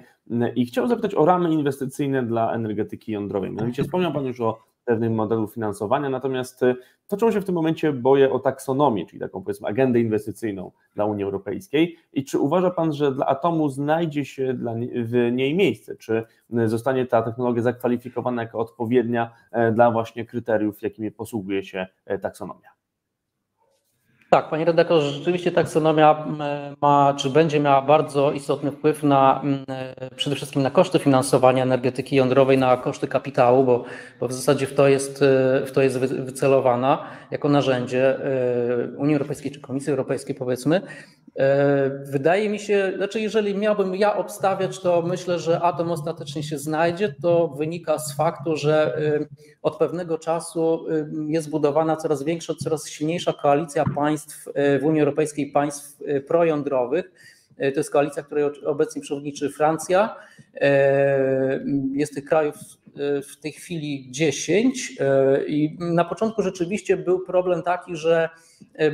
I chciałbym zapytać o ramy inwestycyjne dla energetyki jądrowej. Mianowicie [LAUGHS] wspomniał Pan już o pewnym modelu finansowania, natomiast y, toczą się w tym momencie boje o taksonomię, czyli taką powiedzmy agendę inwestycyjną dla Unii Europejskiej i czy uważa Pan, że dla atomu znajdzie się dla, w niej miejsce, czy y, zostanie ta technologia zakwalifikowana jako odpowiednia e, dla właśnie kryteriów, jakimi posługuje się e, taksonomia? Tak, panie redaktorze, rzeczywiście taksonomia ma, czy będzie miała bardzo istotny wpływ na e, przede wszystkim na koszty finansowania energetyki jądrowej, na koszty kapitału, bo, bo w zasadzie w to, jest, e, w to jest wycelowana jako narzędzie e, Unii Europejskiej czy Komisji Europejskiej, powiedzmy. Wydaje mi się, znaczy, jeżeli miałbym ja obstawiać, to myślę, że atom ostatecznie się znajdzie. To wynika z faktu, że od pewnego czasu jest budowana coraz większa, coraz silniejsza koalicja państw, państw e, w Unii Europejskiej, państw e, projądrowych. E, to jest koalicja, której obecnie przewodniczy Francja. Jest tych krajów w tej chwili 10 i na początku rzeczywiście był problem taki, że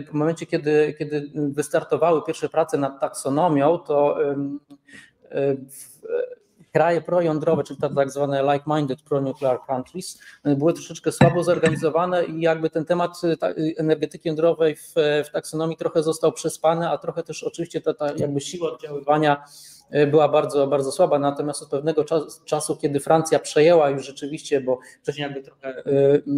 w momencie, kiedy, kiedy wystartowały pierwsze prace nad taksonomią, to kraje projądrowe, czyli te tak zwane like-minded pro-nuclear countries, były troszeczkę słabo zorganizowane i jakby ten temat y, y, energetyki jądrowej w, w taksonomii trochę został przespany, a trochę też oczywiście ta, ta jakby siła oddziaływania była bardzo, bardzo słaba, natomiast od pewnego czasu, kiedy Francja przejęła już rzeczywiście, bo wcześniej jakby trochę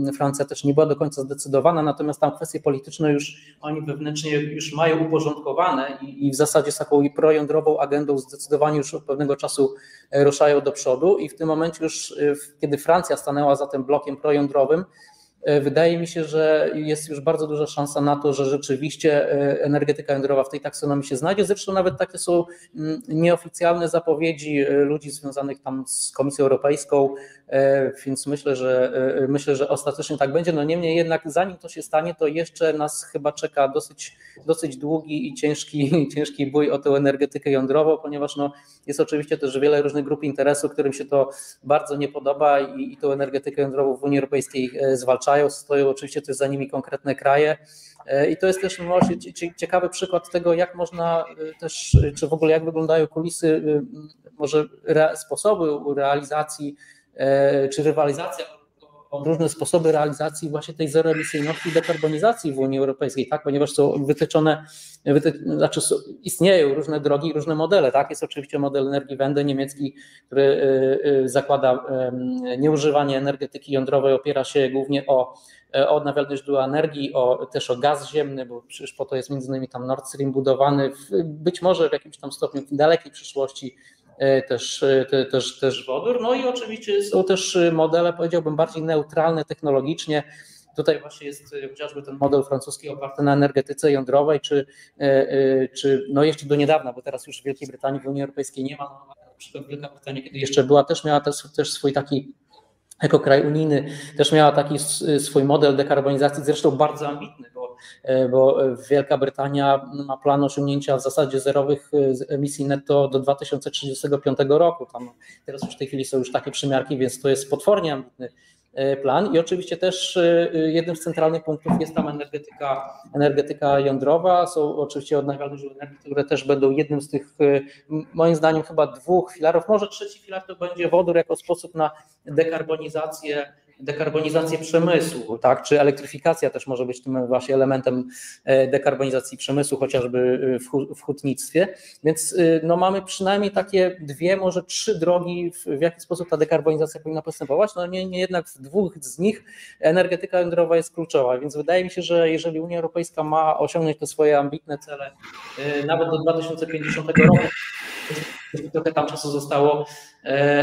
e, Francja też nie była do końca zdecydowana, natomiast tam kwestie polityczne już oni wewnętrznie już mają uporządkowane i, i w zasadzie z taką projądrową agendą zdecydowanie już od pewnego czasu e, ruszają do przodu. I w tym momencie już, kiedy Francja stanęła za tym blokiem projądrowym, E, wydaje mi się, że jest już bardzo duża szansa na to, że rzeczywiście e, energetyka jądrowa w tej taksonomii się znajdzie. Zresztą nawet takie są mm, nieoficjalne zapowiedzi e, ludzi związanych tam z Komisją Europejską, więc myślę, że myślę, że ostatecznie tak będzie. No niemniej jednak zanim to się stanie, to jeszcze nas chyba czeka dosyć, dosyć długi i ciężki, [LAUGHS] ciężki bój o tę energetykę jądrową, ponieważ no, jest oczywiście też wiele różnych grup interesu, którym się to bardzo nie podoba i, i tą energetykę jądrową w Unii Europejskiej zwalczają stoją oczywiście też za nimi konkretne kraje e, i to jest też no, ciekawy przykład tego, jak można e, też, czy w ogóle jak wyglądają kulisy, e, może sposoby realizacji, czy rywalizacja różne sposoby realizacji właśnie tej zeroemisyjności i dekarbonizacji w Unii Europejskiej, tak, ponieważ są wytyczone, wyty, znaczy są, istnieją różne drogi, różne modele, tak, jest oczywiście model energii Wende niemiecki, który y, y, zakłada nieużywanie energetyki jądrowej, opiera się głównie o o odnawialne źródła energii, o, też o gaz ziemny, bo przecież po to jest między innymi tam Nord Stream budowany, w, być może w jakimś tam stopniu w dalekiej przyszłości. E, też, e, też, też wodór. No i oczywiście są też modele, powiedziałbym, bardziej neutralne technologicznie. Tutaj właśnie jest e, chociażby ten model francuski oparty na energetyce jądrowej, czy, czy no jeszcze do niedawna, bo teraz już w Wielkiej Brytanii w Unii Europejskiej nie ma, no, na przykład Wielka Brytania, kiedy jeszcze była, też miała też, też swój taki jako kraj unijny też miała taki swój model dekarbonizacji, zresztą bardzo ambitny, bo, e, bo Wielka Brytania ma plan osiągnięcia w zasadzie zerowych e, emisji netto do 2035 roku. Tam teraz już w tej chwili są już takie przymiarki, więc to jest potwornie ambitny E, plan. I oczywiście też e, jednym z centralnych punktów jest tam energetyka, energetyka jądrowa, są oczywiście odnawialne źródła energii, które też będą jednym z tych e, moim zdaniem chyba dwóch filarów, może trzeci filar to będzie wodór jako sposób na dekarbonizację dekarbonizację przemysłu, tak? Czy elektryfikacja też może być tym właśnie elementem e, dekarbonizacji przemysłu, chociażby e, w hutnictwie. Więc e, no, mamy przynajmniej takie dwie, może trzy drogi, w, w jaki sposób ta dekarbonizacja powinna postępować. No nie, nie jednak w dwóch z nich energetyka jądrowa jest kluczowa, więc wydaje mi się, że jeżeli Unia Europejska ma osiągnąć te swoje ambitne cele nawet do 2050 roku, trochę tam czasu zostało,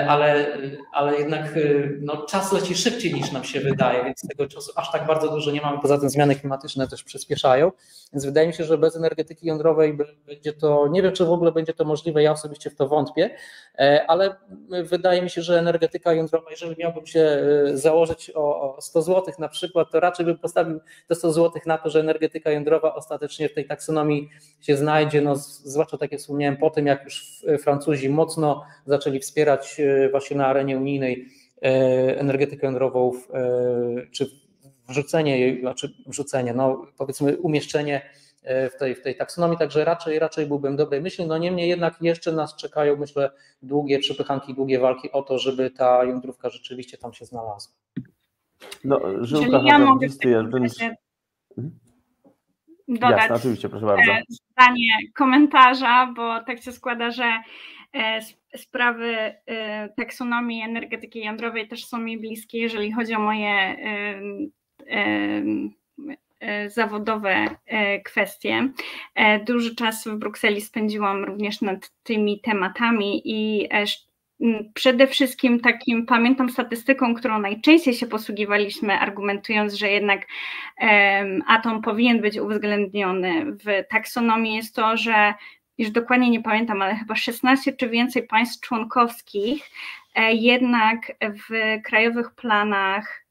ale, ale jednak no, czas leci szybciej niż nam się wydaje, więc tego czasu aż tak bardzo dużo nie mamy. Poza tym zmiany klimatyczne też przyspieszają, więc wydaje mi się, że bez energetyki jądrowej będzie to, nie wiem czy w ogóle będzie to możliwe, ja osobiście w to wątpię, ale wydaje mi się, że energetyka jądrowa, jeżeli miałbym się założyć o 100 zł na przykład, to raczej bym postawił te 100 zł na to, że energetyka jądrowa ostatecznie w tej taksonomii się znajdzie, no, zwłaszcza tak jak wspomniałem, po tym jak już Francuzi mocno zaczęli wspierać e, właśnie na arenie unijnej e, energetykę jądrową, e, czy wrzucenie, znaczy wrzucenie, no powiedzmy umieszczenie w tej, w tej taksonomii, także raczej, raczej byłbym dobrej myśli. No niemniej jednak jeszcze nas czekają, myślę, długie przepychanki, długie walki o to, żeby ta jądrówka rzeczywiście tam się znalazła. No, żyłka ja mogę dodać Jasne, oczywiście, proszę bardzo. Zdanie komentarza, bo tak się składa, że sprawy e, taksonomii energetyki jądrowej też są mi bliskie, jeżeli chodzi o moje zawodowe kwestie. Duży czas w Brukseli spędziłam również nad tymi tematami i przede wszystkim takim, pamiętam statystyką, którą najczęściej się posługiwaliśmy, argumentując, że jednak atom powinien być uwzględniony w taksonomii, jest to, że już dokładnie nie pamiętam, ale chyba 16 czy więcej państw członkowskich e, jednak w krajowych planach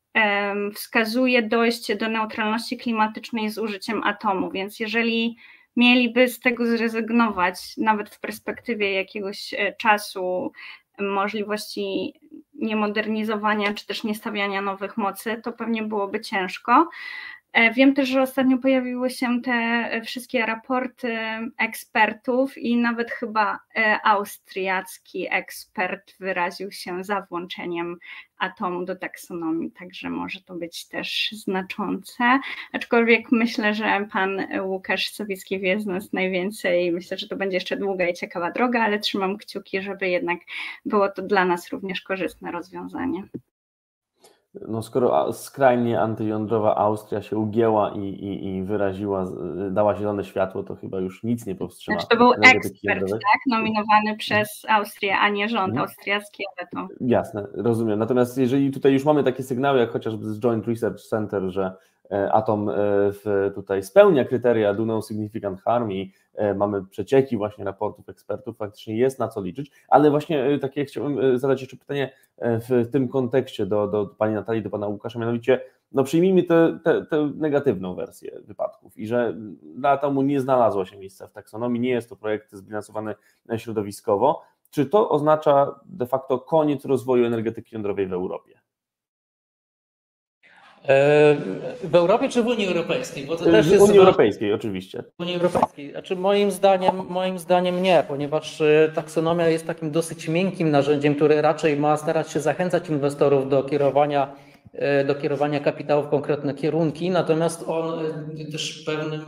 wskazuje dojście do neutralności klimatycznej z użyciem atomu, więc jeżeli mieliby z tego zrezygnować, nawet w perspektywie jakiegoś e, czasu, możliwości niemodernizowania czy też niestawiania nowych mocy, to pewnie byłoby ciężko. E, wiem też, że ostatnio pojawiły się te wszystkie raporty ekspertów i nawet chyba e, austriacki ekspert wyraził się za włączeniem atomu do taksonomii, także może to być też znaczące. Aczkolwiek myślę, że pan Łukasz Sowicki wie z nas najwięcej. Myślę, że to będzie jeszcze długa i ciekawa droga, ale trzymam kciuki, żeby jednak było to dla nas również korzystne rozwiązanie no skoro skrajnie antyjądrowa Austria się ugięła i, i, i, wyraziła, dała zielone światło, to chyba już nic nie powstrzyma. Znaczy to był ekspert, jądrowej. tak? Nominowany przez Austrię, a nie rząd mhm. austriacki, ale to... Jasne, rozumiem. Natomiast jeżeli tutaj już mamy takie sygnały, jak chociażby z Joint Research Center, że atom e, w, tutaj spełnia kryteria do no significant harm i e, mamy przecieki właśnie raportów ekspertów, faktycznie jest na co liczyć, ale właśnie takie chciałbym zadać jeszcze pytanie w tym kontekście do, do Pani Natalii, do Pana Łukasza, mianowicie no przyjmijmy tę negatywną wersję wypadków i że dla atomu nie znalazło się miejsca w taksonomii, nie jest to projekt zbilansowany środowiskowo. Czy to oznacza de facto koniec rozwoju energetyki jądrowej w Europie? E, w Europie czy w Unii Europejskiej? Bo to też w jest Unii Europejskiej oczywiście. W Unii Europejskiej. Znaczy moim zdaniem, moim zdaniem nie, ponieważ e, taksonomia jest takim dosyć miękkim narzędziem, które raczej ma starać się zachęcać inwestorów do kierowania do kierowania kapitału w konkretne kierunki, natomiast on e, też pewnym,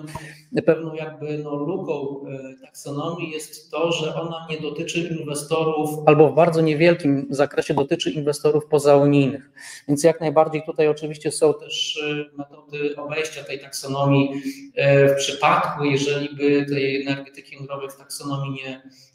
pewną jakby no luką e, taksonomii jest to, że ona nie dotyczy inwestorów, albo w bardzo niewielkim zakresie dotyczy inwestorów pozaunijnych. Więc jak najbardziej tutaj oczywiście są też metody obejścia tej taksonomii w przypadku, jeżeli by tej energetyki jądrowej w taksonomii nie, E,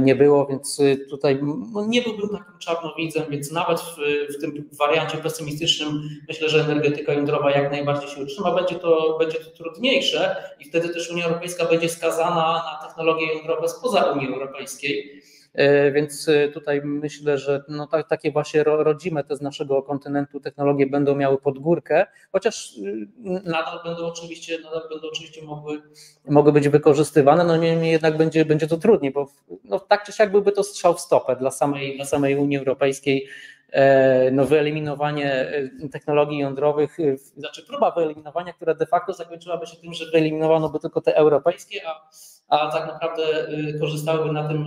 nie było, więc y, tutaj no nie byłbym takim czarnowidzem, więc nawet w, w, tym wariancie pesymistycznym myślę, że energetyka jądrowa jak najbardziej się utrzyma. Będzie to, będzie to trudniejsze i wtedy też Unia Europejska będzie skazana na technologie jądrowe spoza Unii Europejskiej. E, więc y, tutaj myślę, że no tak, takie właśnie rodzime te z naszego kontynentu technologie będą miały podgórkę, chociaż y, nadal będą oczywiście, nadal będą oczywiście mogły, mogły być wykorzystywane, no niemniej jednak będzie, będzie to trudniej, bo no tak czy siak byłby to strzał w stopę dla samej, dla samej Unii Europejskiej, e, no wyeliminowanie e, technologii jądrowych, znaczy próba wyeliminowania, która de facto zakończyłaby się tym, że wyeliminowano by tylko te europejskie, a a tak naprawdę y, korzystałyby na tym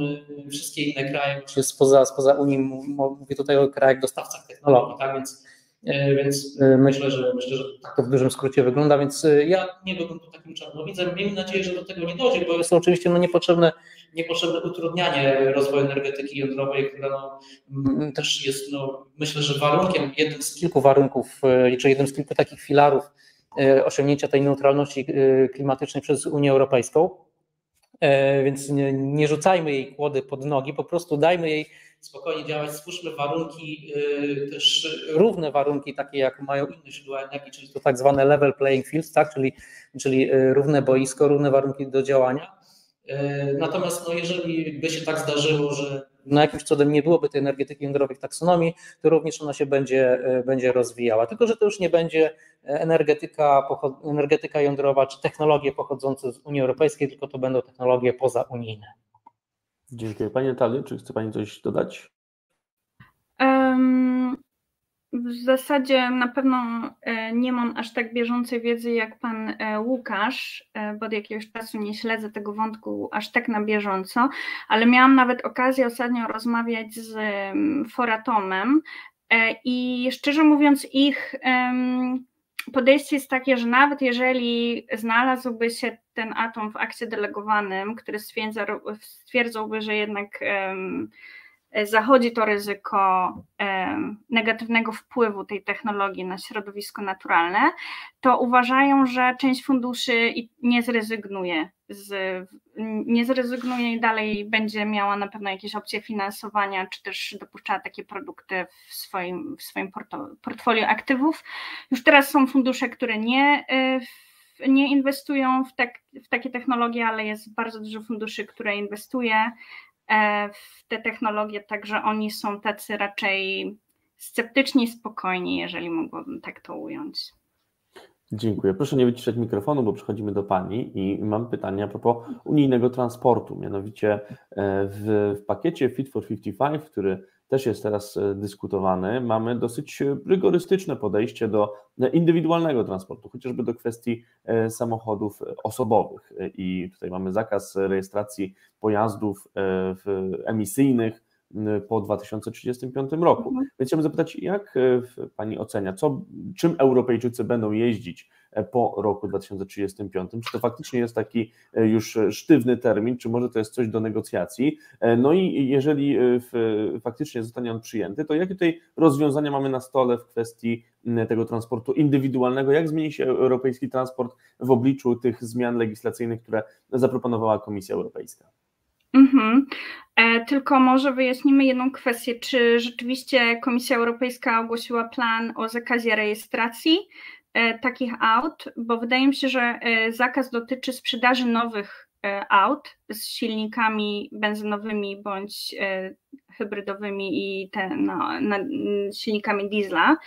y, wszystkie inne kraje spoza, spoza Unii. Mówię tutaj o krajach dostawcach technologii, tak więc, y, więc myślę, że myślę, że tak to w dużym skrócie wygląda, więc ja nie byłbym tu takim czarnowidzem. Miejmy nadzieję, że do tego nie dojdzie, bo jest to oczywiście no, niepotrzebne, niepotrzebne utrudnianie rozwoju energetyki jądrowej, która no, mm, też jest, no, myślę, że warunkiem, jednym z kilku warunków, czy jednym z kilku takich filarów osiągnięcia tej neutralności klimatycznej przez Unię Europejską. Więc nie, nie rzucajmy jej kłody pod nogi, po prostu dajmy jej spokojnie działać, stwórzmy warunki, też równe warunki, takie jak mają inne źródła energii, czyli to tak zwane level playing fields, tak? czyli, czyli równe boisko, równe warunki do działania. Natomiast no, jeżeli by się tak zdarzyło, że no jakimś cudem nie byłoby tej energetyki jądrowej w taksonomii, to również ona się będzie, będzie rozwijała. Tylko, że to już nie będzie energetyka, energetyka jądrowa czy technologie pochodzące z Unii Europejskiej, tylko to będą technologie pozaunijne. Dziękuję. Pani Natalia, czy chce Pani coś dodać? Um, w zasadzie na pewno e, nie mam aż tak bieżącej wiedzy jak pan e, Łukasz, e, bo od jakiegoś czasu nie śledzę tego wątku aż tak na bieżąco, ale miałam nawet okazję ostatnio rozmawiać z Foratomem i szczerze mówiąc ich podejście jest takie, że nawet jeżeli znalazłby się ten atom w akcie delegowanym, który stwierdzałby, że jednak zachodzi to ryzyko negatywnego wpływu tej technologii na środowisko naturalne, to uważają, że część funduszy nie zrezygnuje z, nie zrezygnuje i dalej będzie miała na pewno jakieś opcje finansowania, czy też dopuszczała takie produkty w swoim, w swoim portfolio aktywów. Już teraz są fundusze, które nie e, nie inwestują w, tak, w takie technologie, ale jest bardzo dużo funduszy, które inwestuje E, w te technologie, także oni są tacy raczej sceptyczni, spokojni, jeżeli mogłabym tak to ująć. Dziękuję. Proszę nie wyciszać mikrofonu, bo przechodzimy do Pani i mam pytanie a propos unijnego transportu. Mianowicie e, w, w pakiecie Fit for 55, który też jest teraz e, dyskutowany, mamy dosyć rygorystyczne podejście do indywidualnego transportu, chociażby do kwestii e, samochodów osobowych. I tutaj mamy zakaz rejestracji pojazdów e, emisyjnych po 2035 roku. Mhm. Więc chciałbym zapytać, jak Pani ocenia, co, czym Europejczycy będą jeździć po roku 2035. Czy to faktycznie jest taki e, już sztywny termin, czy może to jest coś do negocjacji? E, no i jeżeli e, faktycznie zostanie on przyjęty, to jakie tutaj rozwiązania mamy na stole w kwestii tego transportu indywidualnego? Jak zmieni się europejski transport w obliczu tych zmian legislacyjnych, które zaproponowała Komisja Europejska? Mhm. E, tylko może wyjaśnimy jedną kwestię. Czy rzeczywiście Komisja Europejska ogłosiła plan o zakazie rejestracji E, takich aut, bo wydaje mi się, że e, zakaz dotyczy sprzedaży nowych e, aut z silnikami benzynowymi bądź hybrydowymi i te, no, silnikami diesla.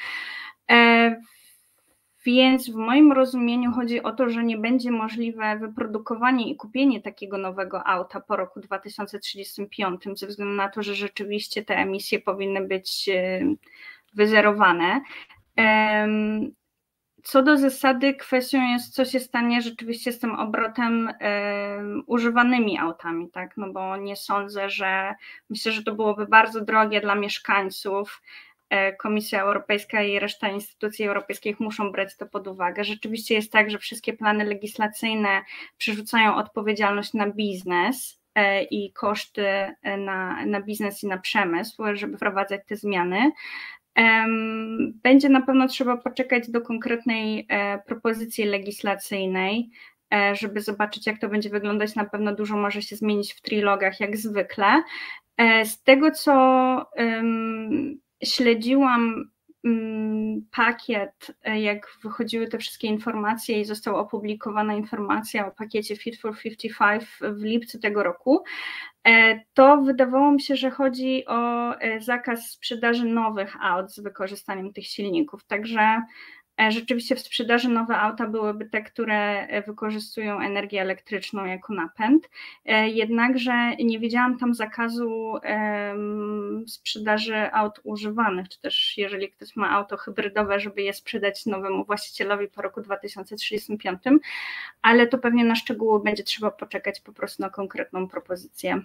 Więc w moim rozumieniu chodzi o to, że nie będzie możliwe wyprodukowanie i kupienie takiego nowego auta po roku 2035, ze względu na to, że rzeczywiście te emisje powinny być wyzerowane. Co do zasady, kwestią jest, co się stanie rzeczywiście z tym obrotem y, używanymi autami, tak? No bo nie sądzę, że myślę, że to byłoby bardzo drogie dla mieszkańców. E, Komisja Europejska i reszta instytucji europejskich muszą brać to pod uwagę. Rzeczywiście jest tak, że wszystkie plany legislacyjne przerzucają odpowiedzialność na biznes e, i koszty na, na biznes i na przemysł, żeby wprowadzać te zmiany. Będzie na pewno trzeba poczekać do konkretnej e, propozycji legislacyjnej, e, żeby zobaczyć, jak to będzie wyglądać. Na pewno dużo może się zmienić w trilogach, jak zwykle. E, z tego, co śledziłam pakiet, e, jak wychodziły te wszystkie informacje i została opublikowana informacja o pakiecie Fit for 55 w lipcu tego roku, e, to wydawało mi się, że chodzi o e, zakaz sprzedaży nowych aut z wykorzystaniem tych silników. Także rzeczywiście w sprzedaży nowe auta byłyby te, które e, wykorzystują energię elektryczną jako napęd. E, jednakże nie widziałam tam zakazu sprzedaży aut używanych, czy też jeżeli ktoś ma auto hybrydowe, żeby je sprzedać nowemu właścicielowi po roku 2035, ale to pewnie na szczegóły będzie trzeba poczekać po prostu na konkretną propozycję.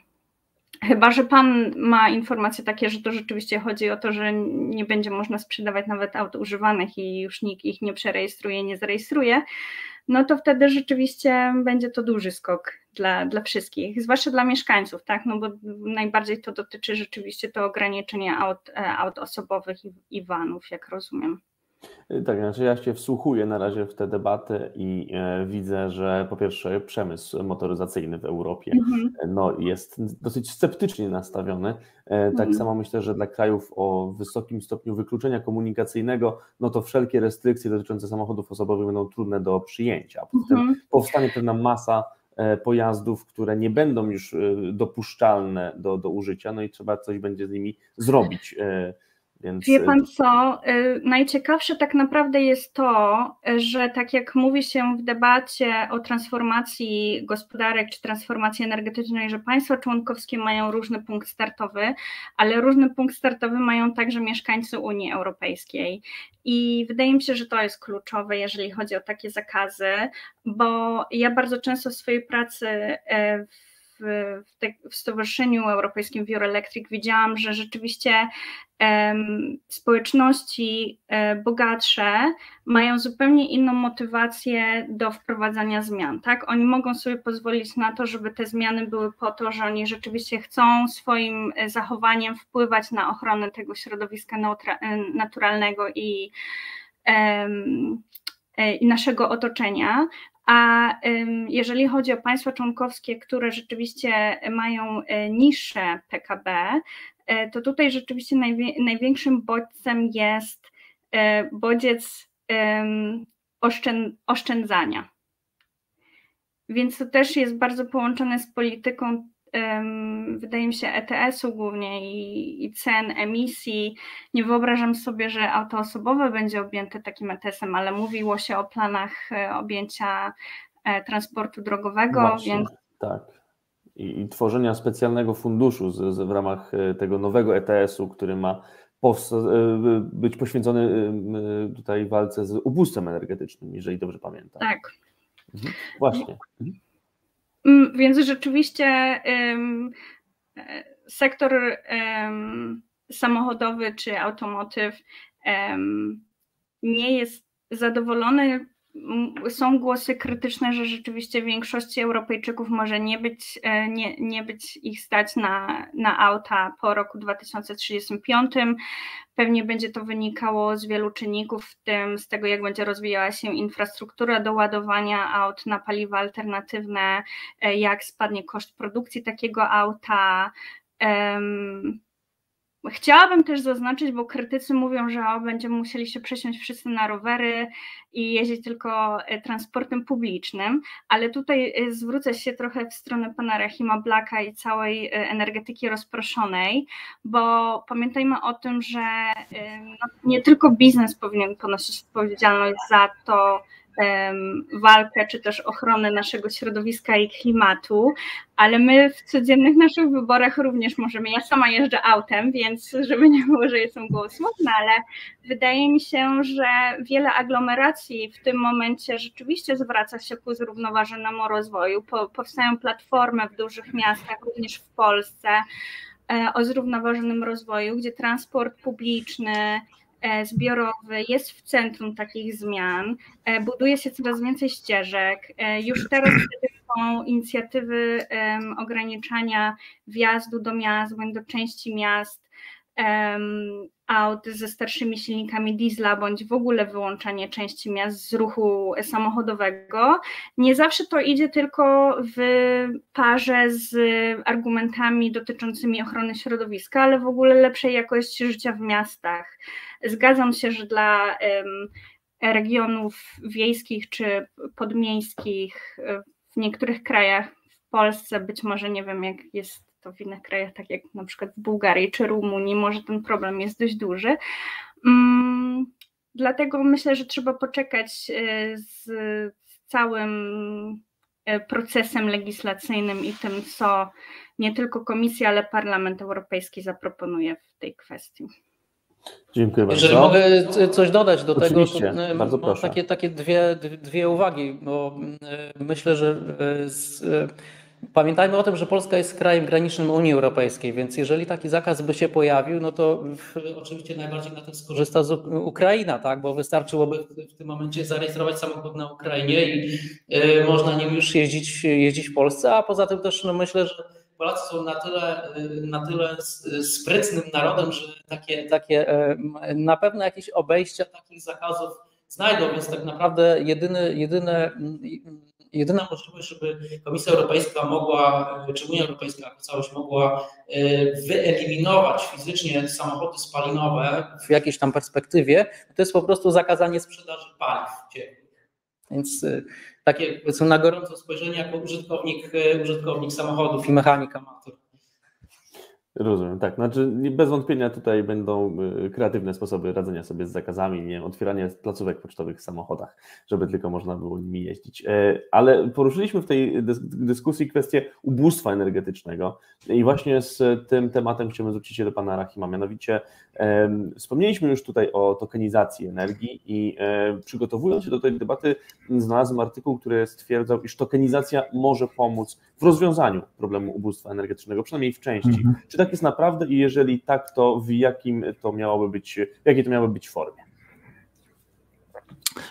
Chyba, że Pan ma informacje takie, że to rzeczywiście chodzi o to, że nie będzie można sprzedawać nawet aut używanych i już nikt ich nie przerejestruje, nie zarejestruje, no to wtedy rzeczywiście będzie to duży skok dla, dla wszystkich, zwłaszcza dla mieszkańców, tak? No bo najbardziej to dotyczy rzeczywiście to ograniczenia aut, e, aut osobowych i, i vanów, jak rozumiem. Tak, znaczy ja się wsłuchuję na razie w tę debatę i e, widzę, że po pierwsze przemysł motoryzacyjny w Europie mhm. no, jest dosyć sceptycznie nastawiony. E, tak mhm. samo myślę, że dla krajów o wysokim stopniu wykluczenia komunikacyjnego, no to wszelkie restrykcje dotyczące samochodów osobowych będą trudne do przyjęcia. Mhm. powstanie pewna masa e, pojazdów, które nie będą już dopuszczalne do, do użycia, no i trzeba coś będzie z nimi zrobić. Więc... Wie pan co, y, najciekawsze tak naprawdę jest to, że tak jak mówi się w debacie o transformacji gospodarek czy transformacji energetycznej, że państwa członkowskie mają różny punkt startowy, ale różny punkt startowy mają także mieszkańcy Unii Europejskiej. I wydaje mi się, że to jest kluczowe, jeżeli chodzi o takie zakazy, bo ja bardzo często w swojej pracy w w, te, w Stowarzyszeniu Europejskim Viewer Electric widziałam, że rzeczywiście społeczności um, bogatsze mają zupełnie inną motywację do wprowadzania zmian. Tak? Oni mogą sobie pozwolić na to, żeby te zmiany były po to, że oni rzeczywiście chcą swoim e, zachowaniem wpływać na ochronę tego środowiska e, naturalnego i i naszego otoczenia, a jeżeli chodzi o państwa członkowskie, które rzeczywiście mają e, niższe PKB, e, to tutaj rzeczywiście największym bodźcem jest e, bodziec oszczędzania. Więc to też jest bardzo połączone z polityką wydaje mi się, ETS-u głównie i, i, cen emisji. Nie wyobrażam sobie, że auto osobowe będzie objęte takim ETS-em, ale mówiło się o planach e, objęcia e, transportu drogowego, Właśnie, więc. Tak. I, I, tworzenia specjalnego funduszu z, z, w ramach e, tego nowego ETS-u, który ma być poświęcony tutaj walce z ubóstwem energetycznym, jeżeli dobrze pamiętam. Tak. Mhm. Właśnie. Mhm. Mm, więc rzeczywiście sektor samochodowy czy automotyw nie jest zadowolony. Są głosy krytyczne, że rzeczywiście większości Europejczyków może nie być, e, nie, nie być ich stać na, na auta po roku 2035. Pewnie będzie to wynikało z wielu czynników, w tym z tego, jak będzie rozwijała się infrastruktura do ładowania aut na paliwa alternatywne, e, jak spadnie koszt produkcji takiego auta. Chciałabym też zaznaczyć, bo krytycy mówią, że będziemy musieli się przesiąść wszyscy na rowery i jeździć tylko e, transportem publicznym, ale tutaj e, zwrócę się trochę w stronę pana Rahima Blaka i całej e, energetyki rozproszonej, bo pamiętajmy o tym, że no, nie tylko biznes powinien ponosić odpowiedzialność za to, walkę czy też ochronę naszego środowiska i klimatu, ale my w codziennych naszych wyborach również możemy. Ja sama jeżdżę autem, więc żeby nie było, że jestem głosmutna, ale wydaje mi się, że wiele aglomeracji w tym momencie rzeczywiście zwraca się ku zrównoważonemu rozwoju. powstają platformy w dużych miastach, również w Polsce e, o zrównoważonym rozwoju, gdzie transport publiczny, zbiorowy jest w centrum takich zmian, e, buduje się coraz więcej ścieżek. E, już teraz są inicjatywy ograniczania wjazdu do miast, bądź do części miast aut ze starszymi silnikami diesla, bądź w ogóle wyłączanie części miast z ruchu samochodowego. Nie zawsze to idzie tylko w parze z argumentami dotyczącymi ochrony środowiska, ale w ogóle lepszej jakości życia w miastach. Zgadzam się, że dla regionów wiejskich czy podmiejskich w niektórych krajach w Polsce, być może nie wiem, jak jest to w innych krajach, tak jak na przykład w Bułgarii czy Rumunii, może ten problem jest dość duży. Mm, dlatego myślę, że trzeba poczekać e, z całym e, procesem legislacyjnym i tym, co nie tylko Komisja, ale Parlament Europejski zaproponuje w tej kwestii. Dziękuję bardzo. Jeżeli mogę coś dodać do Oczywiście, tego, to bardzo proszę. takie, takie dwie, dwie uwagi, bo myślę, że z, Pamiętajmy o tym, że Polska jest krajem granicznym Unii Europejskiej, więc jeżeli taki zakaz by się pojawił, no to oczywiście najbardziej na tym skorzysta Ukraina, tak? bo wystarczyłoby w tym momencie zarejestrować samochód na Ukrainie i y, można nim już jeździć, jeździć w Polsce, a poza tym też no myślę, że Polacy są na tyle, na tyle sprytnym narodem, że takie, takie na pewno jakieś obejścia takich zakazów znajdą, więc tak naprawdę jedyny, jedyne, jedyna możliwość, żeby Komisja Europejska mogła, czy Unia Europejska jako całość mogła wyeliminować fizycznie samochody spalinowe w jakiejś tam perspektywie, to jest po prostu zakazanie sprzedaży paliw. Więc takie są na gorąco spojrzenie jako użytkownik, użytkownik samochodów i mechanik amator. Rozumiem, tak. Znaczy bez wątpienia tutaj będą y, kreatywne sposoby radzenia sobie z zakazami, nie otwieranie placówek pocztowych w samochodach, żeby tylko można było nimi jeździć. E, ale poruszyliśmy w tej dyskusji kwestię ubóstwa energetycznego i właśnie z tym tematem chciałbym zwrócić się do pana Rahima. Mianowicie wspomnieliśmy już tutaj o tokenizacji energii i e, przygotowując się do tej debaty znalazłem artykuł, który stwierdzał, iż tokenizacja może pomóc w rozwiązaniu problemu ubóstwa energetycznego, przynajmniej w części. Mhm. Czy tak jest naprawdę i jeżeli tak, to w jakim to miałoby być, w jakiej to miałoby być formie?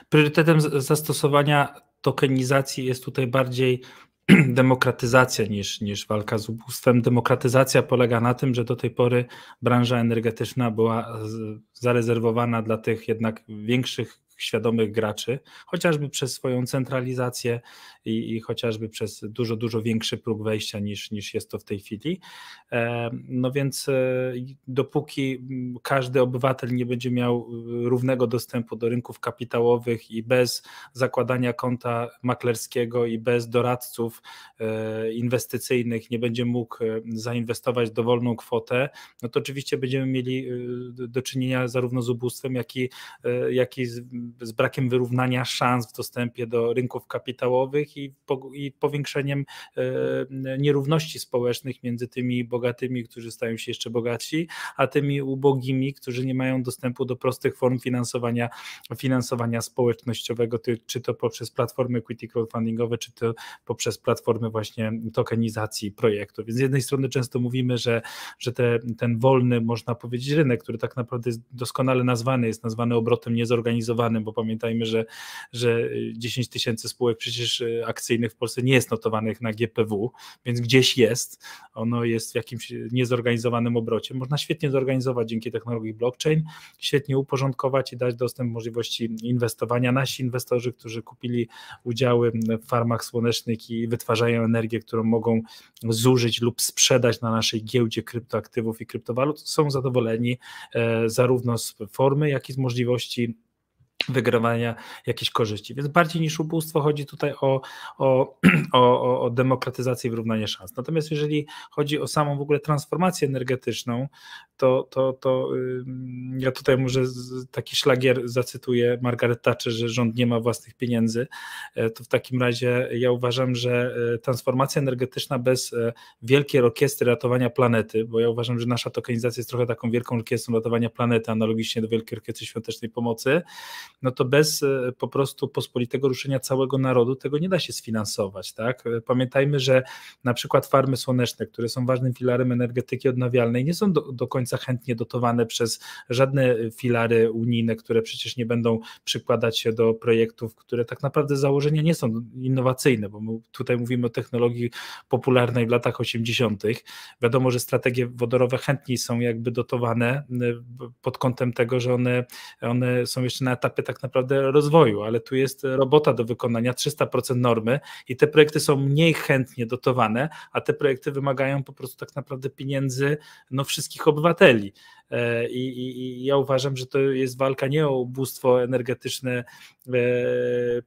Priorytetem zastosowania tokenizacji jest tutaj bardziej [CLEARS THROAT] demokratyzacja niż, niż walka z ubóstwem. Demokratyzacja polega na tym, że do tej pory branża energetyczna była zarezerwowana dla tych jednak większych świadomych graczy, chociażby przez swoją centralizację i, i, chociażby przez dużo, dużo większy próg wejścia niż, niż jest to w tej chwili. E, no więc e, dopóki każdy obywatel nie będzie miał e, równego dostępu do rynków kapitałowych i bez zakładania konta maklerskiego i bez doradców inwestycyjnych nie będzie mógł zainwestować dowolną kwotę, no to oczywiście będziemy mieli do czynienia zarówno z ubóstwem, jak i, jak i z z brakiem wyrównania szans w dostępie do rynków kapitałowych i, po, i powiększeniem e, nierówności społecznych między tymi bogatymi, którzy stają się jeszcze bogatsi, a tymi ubogimi, którzy nie mają dostępu do prostych form finansowania, finansowania społecznościowego, czy to poprzez platformy equity crowdfundingowe, czy to poprzez platformy właśnie tokenizacji projektu. Więc z jednej strony często mówimy, że, że te, ten wolny, można powiedzieć, rynek, który tak naprawdę jest doskonale nazwany, jest nazwany obrotem niezorganizowanym, bo pamiętajmy, że, że 10 tysięcy spółek przecież e, akcyjnych w Polsce nie jest notowanych na GPW, więc gdzieś jest, ono jest w jakimś niezorganizowanym obrocie. Można świetnie zorganizować dzięki technologii blockchain, świetnie uporządkować i dać dostęp możliwości inwestowania. Nasi inwestorzy, którzy kupili udziały w farmach słonecznych i wytwarzają energię, którą mogą zużyć lub sprzedać na naszej giełdzie kryptoaktywów i kryptowalut, są zadowoleni e, zarówno z formy, jak i z możliwości wygrywania jakichś korzyści. Więc bardziej niż ubóstwo chodzi tutaj o, [CLEARS THROAT] o, o, o demokratyzację i wyrównanie szans. Natomiast jeżeli chodzi o samą w ogóle transformację energetyczną, to, to, to ja tutaj może taki szlagier zacytuję Margaret Thatcher, że rząd nie ma własnych pieniędzy, e, to w takim razie ja uważam, że e, transformacja energetyczna bez e, wielkiej orkiestry ratowania planety, bo ja uważam, że nasza tokenizacja jest trochę taką wielką orkiestrą ratowania planety, analogicznie do Wielkiej Orkiestry Świątecznej Pomocy, no to bez e, po prostu pospolitego ruszenia całego narodu tego nie da się sfinansować. Tak? E, pamiętajmy, że na przykład farmy słoneczne, które są ważnym filarem energetyki odnawialnej, nie są do, do końca chętnie dotowane przez żadne filary unijne, które przecież nie będą przykładać się do projektów, które tak naprawdę założenia nie są innowacyjne, bo tutaj mówimy o technologii popularnej w latach 80. Wiadomo, że strategie wodorowe chętniej są jakby dotowane e, pod kątem tego, że one, one są jeszcze na etapie tak naprawdę rozwoju, ale tu jest robota do wykonania, 300% normy i te projekty są mniej chętnie dotowane, a te projekty wymagają po prostu tak naprawdę pieniędzy no, wszystkich obywateli. E, I, i, I, ja uważam, że to jest walka nie o ubóstwo energetyczne e,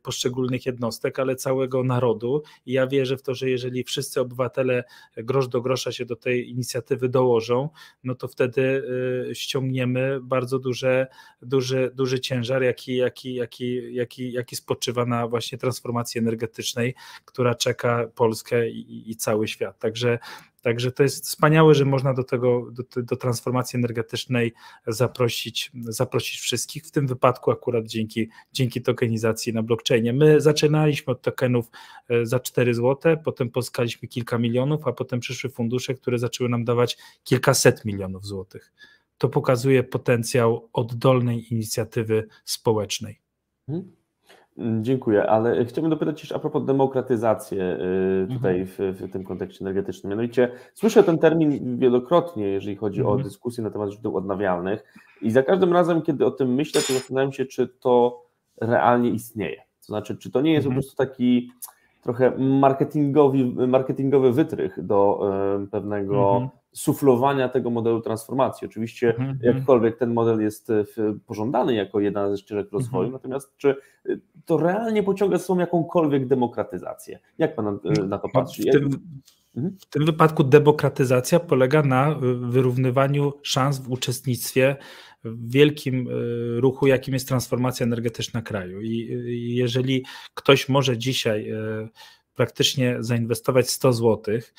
poszczególnych jednostek, ale całego narodu. I ja wierzę w to, że jeżeli wszyscy obywatele grosz do grosza się do tej inicjatywy dołożą, no to wtedy e, ściągniemy bardzo duże, duży, duży ciężar, jaki, jaki, jaki, jaki, jaki spoczywa na właśnie transformacji energetycznej, która czeka Polskę i, i cały świat. Także Także to jest wspaniałe, że można do tego, do, do, transformacji energetycznej zaprosić, zaprosić wszystkich, w tym wypadku akurat dzięki, dzięki tokenizacji na blockchainie. My zaczynaliśmy od tokenów e, za 4 zł, potem pozyskaliśmy kilka milionów, a potem przyszły fundusze, które zaczęły nam dawać kilkaset milionów złotych. To pokazuje potencjał oddolnej inicjatywy społecznej. Hmm. Mm, dziękuję, ale chciałbym dopytać jeszcze a propos demokratyzacji y, tutaj mhm. w, w, tym kontekście energetycznym. Mianowicie słyszę ten termin wielokrotnie, jeżeli chodzi mhm. o dyskusję na temat źródeł odnawialnych i za każdym razem, kiedy o tym myślę, to zastanawiam się, czy to realnie istnieje. To znaczy, czy to nie jest mhm. po prostu taki trochę marketingowy, marketingowy wytrych do y, pewnego mhm suflowania tego modelu transformacji. Oczywiście mhm, mhm. jakkolwiek ten model jest e, pożądany jako jedna ze ścieżek rozwoju, mhm. natomiast czy e, to realnie pociąga ze sobą jakąkolwiek demokratyzację? Jak pan na, e, na to patrzy? W tym, w tym wypadku demokratyzacja polega na wyrównywaniu szans w uczestnictwie w wielkim ruchu, jakim jest transformacja energetyczna kraju. I jeżeli ktoś może dzisiaj praktycznie zainwestować 100 złotych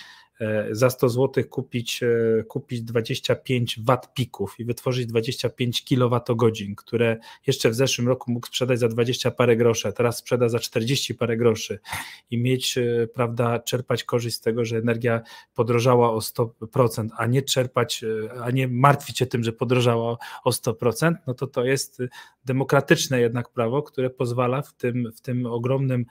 za 100 zł kupić, e, kupić 25 watt pików i wytworzyć 25 kWh, które jeszcze w zeszłym roku mógł sprzedać za 20 parę groszy, a teraz sprzeda za 40 parę groszy. I mieć, e, prawda, czerpać korzyść z tego, że energia podrożała o 100%, a nie czerpać, a nie martwić się tym, że podrożała o 100%, no to to jest demokratyczne jednak prawo, które pozwala w tym, w tym ogromnym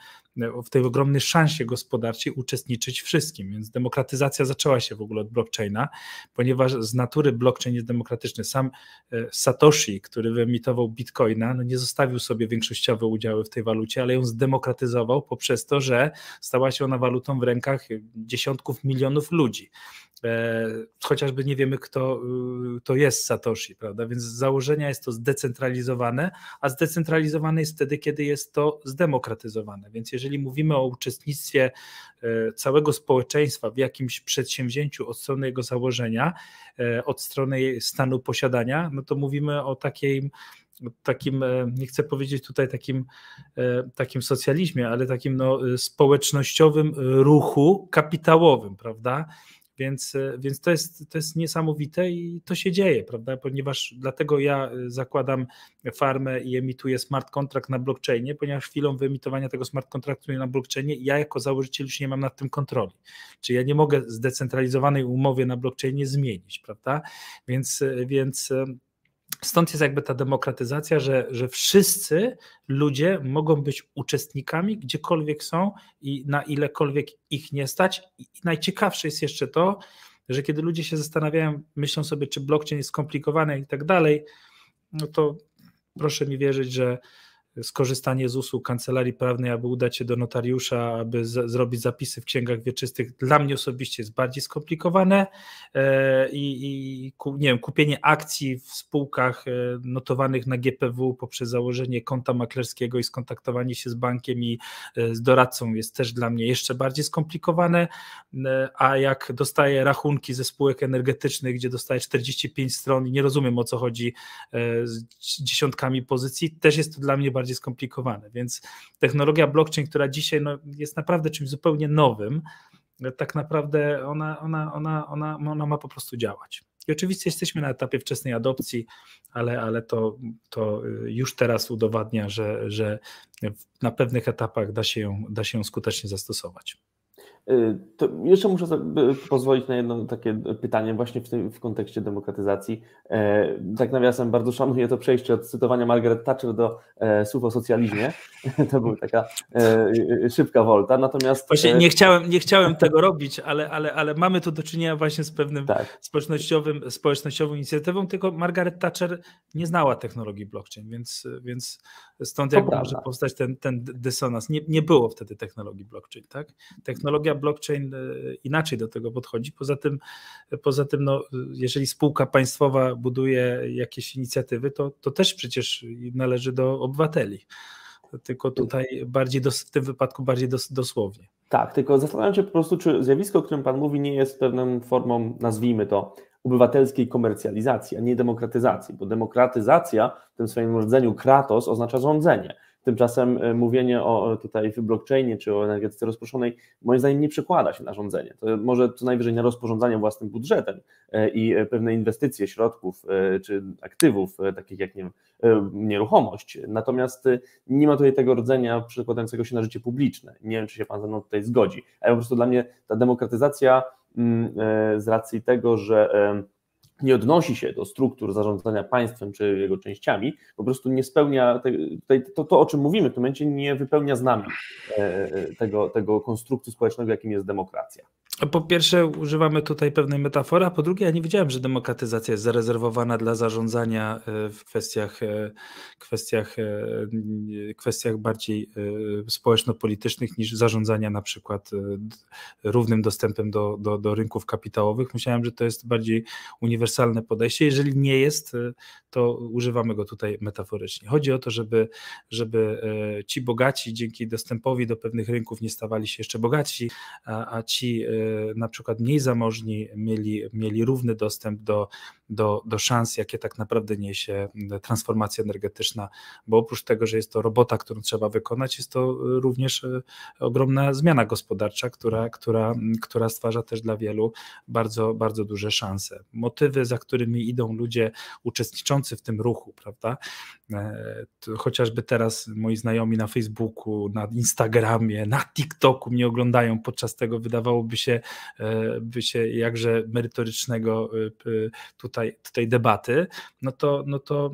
w tej ogromnej szansie gospodarczej uczestniczyć wszystkim. Więc demokratyzacja zaczęła się w ogóle od blockchaina, ponieważ z natury blockchain jest demokratyczny. Sam e, Satoshi, który wyemitował bitcoina, no nie zostawił sobie większościowe udziały w tej walucie, ale ją zdemokratyzował poprzez to, że stała się ona walutą w rękach dziesiątków milionów ludzi. E, chociażby nie wiemy, kto y, to jest Satoshi, prawda? Więc z założenia jest to zdecentralizowane, a zdecentralizowane jest wtedy, kiedy jest to zdemokratyzowane. Więc jeżeli mówimy o uczestnictwie e, całego społeczeństwa w jakimś przedsięwzięciu od strony jego założenia, e, od strony stanu posiadania, no to mówimy o takiej takim, nie chcę powiedzieć tutaj takim, takim socjalizmie, ale takim no, społecznościowym ruchu kapitałowym, prawda? Więc, e, więc to, jest, to jest niesamowite i to się dzieje, prawda? Ponieważ dlatego ja e, zakładam farmę i emituję smart contract na blockchainie, ponieważ chwilą wyemitowania tego smart contractu na blockchainie ja jako założyciel już nie mam nad tym kontroli. Czyli ja nie mogę zdecentralizowanej umowy na blockchainie zmienić, prawda? Więc, e, więc Stąd jest jakby ta demokratyzacja, że, że wszyscy ludzie mogą być uczestnikami gdziekolwiek są i na ilekolwiek ich nie stać. I najciekawsze jest jeszcze to, że kiedy ludzie się zastanawiają, myślą sobie, czy blockchain jest skomplikowany i tak dalej, no to proszę mi wierzyć, że skorzystanie z usług kancelarii prawnej, aby udać się do notariusza, aby z, zrobić zapisy w księgach wieczystych, dla mnie osobiście jest bardziej skomplikowane e, i, i nie wiem, kupienie akcji w spółkach e, notowanych na GPW poprzez założenie konta maklerskiego i skontaktowanie się z bankiem i e, z doradcą jest też dla mnie jeszcze bardziej skomplikowane, a jak dostaję rachunki ze spółek energetycznych, gdzie dostaję 45 stron i nie rozumiem o co chodzi z dziesiątkami pozycji, też jest to dla mnie bardziej bardziej skomplikowane. Więc technologia blockchain, która dzisiaj no, jest naprawdę czymś zupełnie nowym, tak naprawdę ona, ona, ona, ona, ona ma po prostu działać. I oczywiście jesteśmy na etapie wczesnej adopcji, ale, ale to, to już teraz udowadnia, że, że na pewnych etapach da się da się ją skutecznie zastosować. Y, to jeszcze muszę pozwolić na jedno takie pytanie właśnie w, tym, w kontekście demokratyzacji. E, tak nawiasem, bardzo szanuję to przejście od cytowania Margaret Thatcher do e, słów o socjalizmie. [LAUGHS] To była taka e, szybka wolta. Natomiast właśnie nie chciałem, nie chciałem tego robić, ale, ale, ale mamy tu do czynienia właśnie z pewnym tak. społecznościowym, społecznościową inicjatywą, tylko Margaret Thatcher nie znała technologii blockchain, więc, więc stąd jak może powstać ten, ten dysonans. Nie, nie było wtedy technologii blockchain, tak? Technologia blockchain e, inaczej do tego podchodzi. Poza tym, poza tym no, jeżeli spółka państwowa buduje jakieś inicjatywy, to, to też przecież należy do obywateli. Tylko tutaj bardziej dos, w tym wypadku bardziej dos, dosłownie. Tak, tylko zastanawiam się po prostu, czy zjawisko, o którym Pan mówi, nie jest pewną formą, nazwijmy to, obywatelskiej komercjalizacji, a nie demokratyzacji, bo demokratyzacja w tym swoim rdzeniu kratos oznacza rządzenie. Tymczasem e, mówienie o tutaj blockchainie czy o energetyce rozproszonej moim zdaniem nie przekłada się na rządzenie. To może co najwyżej na rozporządzanie własnym budżetem e, i e, pewne inwestycje środków czy aktywów, takich jak nie wiem, nieruchomość. Natomiast nie ma tutaj tego rdzenia przekładającego się na życie publiczne. Nie wiem, czy się Pan ze mną tutaj zgodzi. Ale po prostu dla mnie ta demokratyzacja mm, z racji tego, że nie odnosi się do struktur zarządzania państwem czy jego częściami, po prostu nie spełnia, te, to, to o czym mówimy w tym momencie nie wypełnia z nami tego, tego konstruktu społecznego, jakim jest demokracja. Po pierwsze, używamy tutaj pewnej metafory, a po drugie, ja nie wiedziałem, że demokratyzacja jest zarezerwowana dla zarządzania e, w kwestiach, e, kwestiach, e, kwestiach bardziej społeczno-politycznych niż zarządzania na przykład równym dostępem do, do, do rynków kapitałowych. Myślałem, że to jest bardziej uniwersalne podejście. Jeżeli nie jest, to używamy go tutaj metaforycznie. Chodzi o to, żeby, żeby ci bogaci dzięki dostępowi do pewnych rynków nie stawali się jeszcze bogatsi, a, a ci na przykład mniej zamożni mieli, mieli równy dostęp do, do, do szans, jakie tak naprawdę niesie transformacja energetyczna, bo oprócz tego, że jest to robota, którą trzeba wykonać, jest to również e, ogromna zmiana gospodarcza, która, która, która stwarza też dla wielu bardzo, bardzo duże szanse. Motywy, za którymi idą ludzie uczestniczący w tym ruchu, prawda? E, chociażby teraz moi znajomi na Facebooku, na Instagramie, na TikToku mnie oglądają podczas tego, wydawałoby się, e, by się jakże merytorycznego tutaj tutaj, tutaj debaty, no to, no to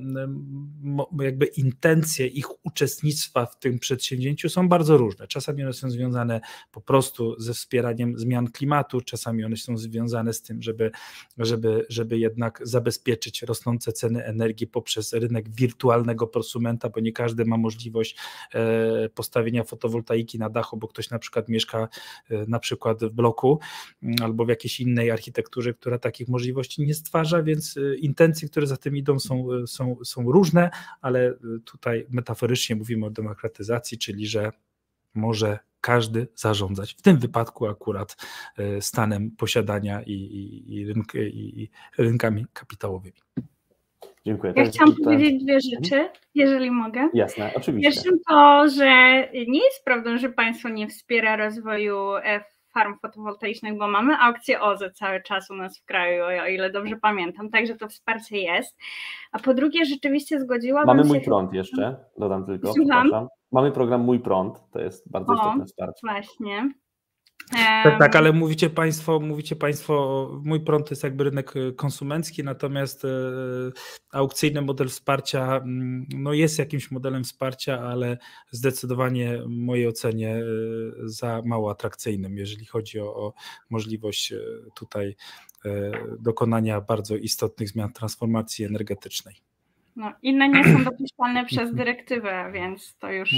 jakby intencje ich uczestnictwa w tym przedsięwzięciu są bardzo różne. Czasami one są związane po prostu ze wspieraniem zmian klimatu, czasami one są związane z tym, żeby, żeby, żeby jednak zabezpieczyć rosnące ceny energii poprzez rynek wirtualnego prosumenta, bo nie każdy ma możliwość e, postawienia fotowoltaiki na dachu, bo ktoś na przykład mieszka e, na przykład w bloku albo w jakiejś innej architekturze, która takich możliwości nie stwarza, więc y, intencje, które za tym idą, są, są, są różne, ale tutaj metaforycznie mówimy o demokratyzacji, czyli że może każdy zarządzać, w tym wypadku akurat stanem posiadania i, i, i, rynk, i rynkami kapitałowymi. Dziękuję. Ja chciałam powiedzieć dwie rzeczy, jeżeli mogę. Jasne, oczywiście. Pierwszym to, że nie jest prawdą, że państwo nie wspiera rozwoju F farm fotowoltaicznych, bo mamy aukcję OZE cały czas u nas w kraju, o ile dobrze pamiętam, także to wsparcie jest. A po drugie, rzeczywiście zgodziłabym mamy się... Mamy Mój Prąd jeszcze, dodam tylko, Słucham? Mamy program Mój Prąd, to jest bardzo o, istotne wsparcie. Właśnie. Tak, tak, ale mówicie Państwo, mówicie Państwo, mój prąd to jest jakby rynek e, konsumencki, natomiast e, aukcyjny model wsparcia mm, no jest jakimś modelem wsparcia, ale zdecydowanie w mojej ocenie e, za mało atrakcyjnym, jeżeli chodzi o, o możliwość tutaj dokonania bardzo istotnych zmian transformacji energetycznej. No, inne nie są dopuszczalne [CLEARS THROAT] przez dyrektywę, więc to już.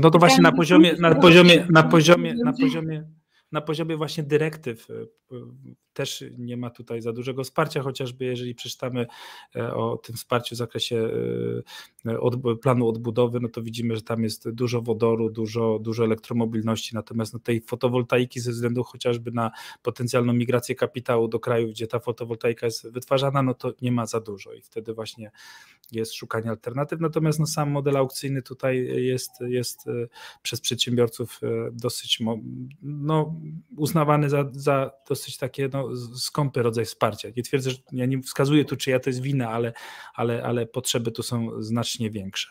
No to właśnie na poziomie, na poziomie, na poziomie, na poziomie na poziomie właśnie dyrektyw e, też nie ma tutaj za dużego wsparcia, chociażby jeżeli przeczytamy e, o tym wsparciu w zakresie e, planu odbudowy, no to widzimy, że tam jest dużo wodoru, dużo, dużo elektromobilności, natomiast no tej fotowoltaiki ze względu chociażby na potencjalną migrację kapitału do krajów, gdzie ta fotowoltaika jest wytwarzana, no to nie ma za dużo i wtedy właśnie jest szukanie alternatyw, natomiast no sam model aukcyjny tutaj jest, jest przez przedsiębiorców dosyć no, uznawany za, za dosyć takie no, skąpy rodzaj wsparcia. Nie twierdzę, że ja nie wskazuję tu, czyja to jest wina, ale, ale, ale potrzeby tu są znacznie większe.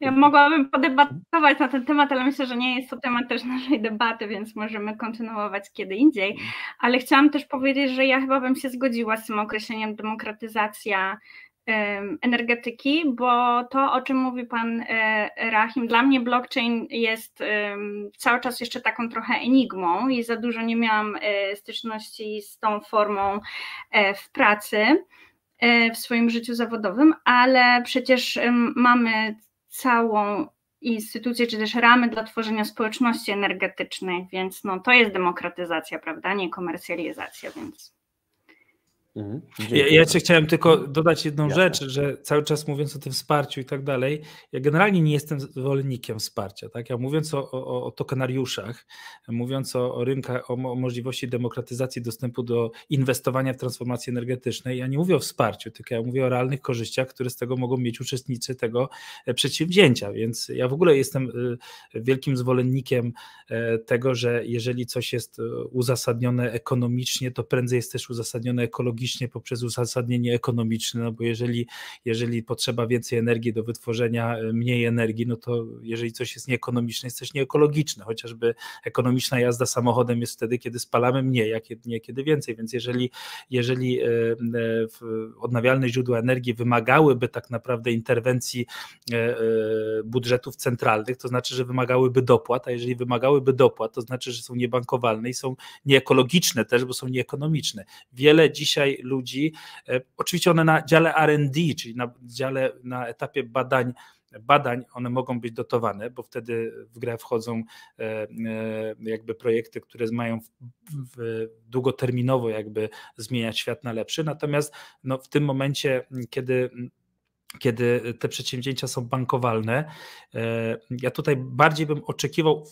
Ja mogłabym podebatować na ten temat, ale myślę, że nie jest to temat też naszej debaty, więc możemy kontynuować kiedy indziej. Ale chciałam też powiedzieć, że ja chyba bym się zgodziła z tym określeniem demokratyzacja energetyki, bo to, o czym mówi pan e, Rahim, dla mnie blockchain jest cały czas jeszcze taką trochę enigmą i za dużo nie miałam e, styczności z tą formą e, w pracy, w swoim życiu zawodowym, ale przecież mamy całą instytucje, czy też ramy dla tworzenia społeczności energetycznej, więc no, to jest demokratyzacja, prawda, nie komercjalizacja, więc Mhm. Ja, ja chciałem tylko dodać jedną Jasne. rzecz, że cały czas mówiąc o tym wsparciu i tak dalej, ja generalnie nie jestem zwolennikiem wsparcia. Tak? Ja mówiąc o, o, o tokenariuszach, mówiąc o, o rynkach, o, możliwości demokratyzacji dostępu do inwestowania w transformację energetycznej, ja nie mówię o wsparciu, tylko ja mówię o realnych korzyściach, które z tego mogą mieć uczestnicy tego e, przedsięwzięcia. Więc ja w ogóle jestem e, wielkim zwolennikiem e, tego, że jeżeli coś jest uzasadnione ekonomicznie, to prędzej jest też uzasadnione ekologicznie ekologicznie poprzez uzasadnienie ekonomiczne, no bo jeżeli, jeżeli potrzeba więcej energii do wytworzenia mniej energii, no to jeżeli coś jest nieekonomiczne, jest coś nieekologiczne, chociażby ekonomiczna jazda samochodem jest wtedy, kiedy spalamy mniej, jak nie kiedy więcej, więc jeżeli, jeżeli odnawialne źródła energii wymagałyby tak naprawdę interwencji budżetów centralnych, to znaczy, że wymagałyby dopłat, a jeżeli wymagałyby dopłat, to znaczy, że są niebankowalne i są nieekologiczne też, bo są nieekonomiczne. Wiele dzisiaj ludzi, e, oczywiście one na dziale RD, czyli na dziale na etapie badań, badań, one mogą być dotowane, bo wtedy w grę wchodzą e, e, jakby projekty, które mają długoterminowo jakby zmieniać świat na lepszy. Natomiast no, w tym momencie, kiedy kiedy te przedsięwzięcia są bankowalne. E, ja tutaj bardziej bym oczekiwał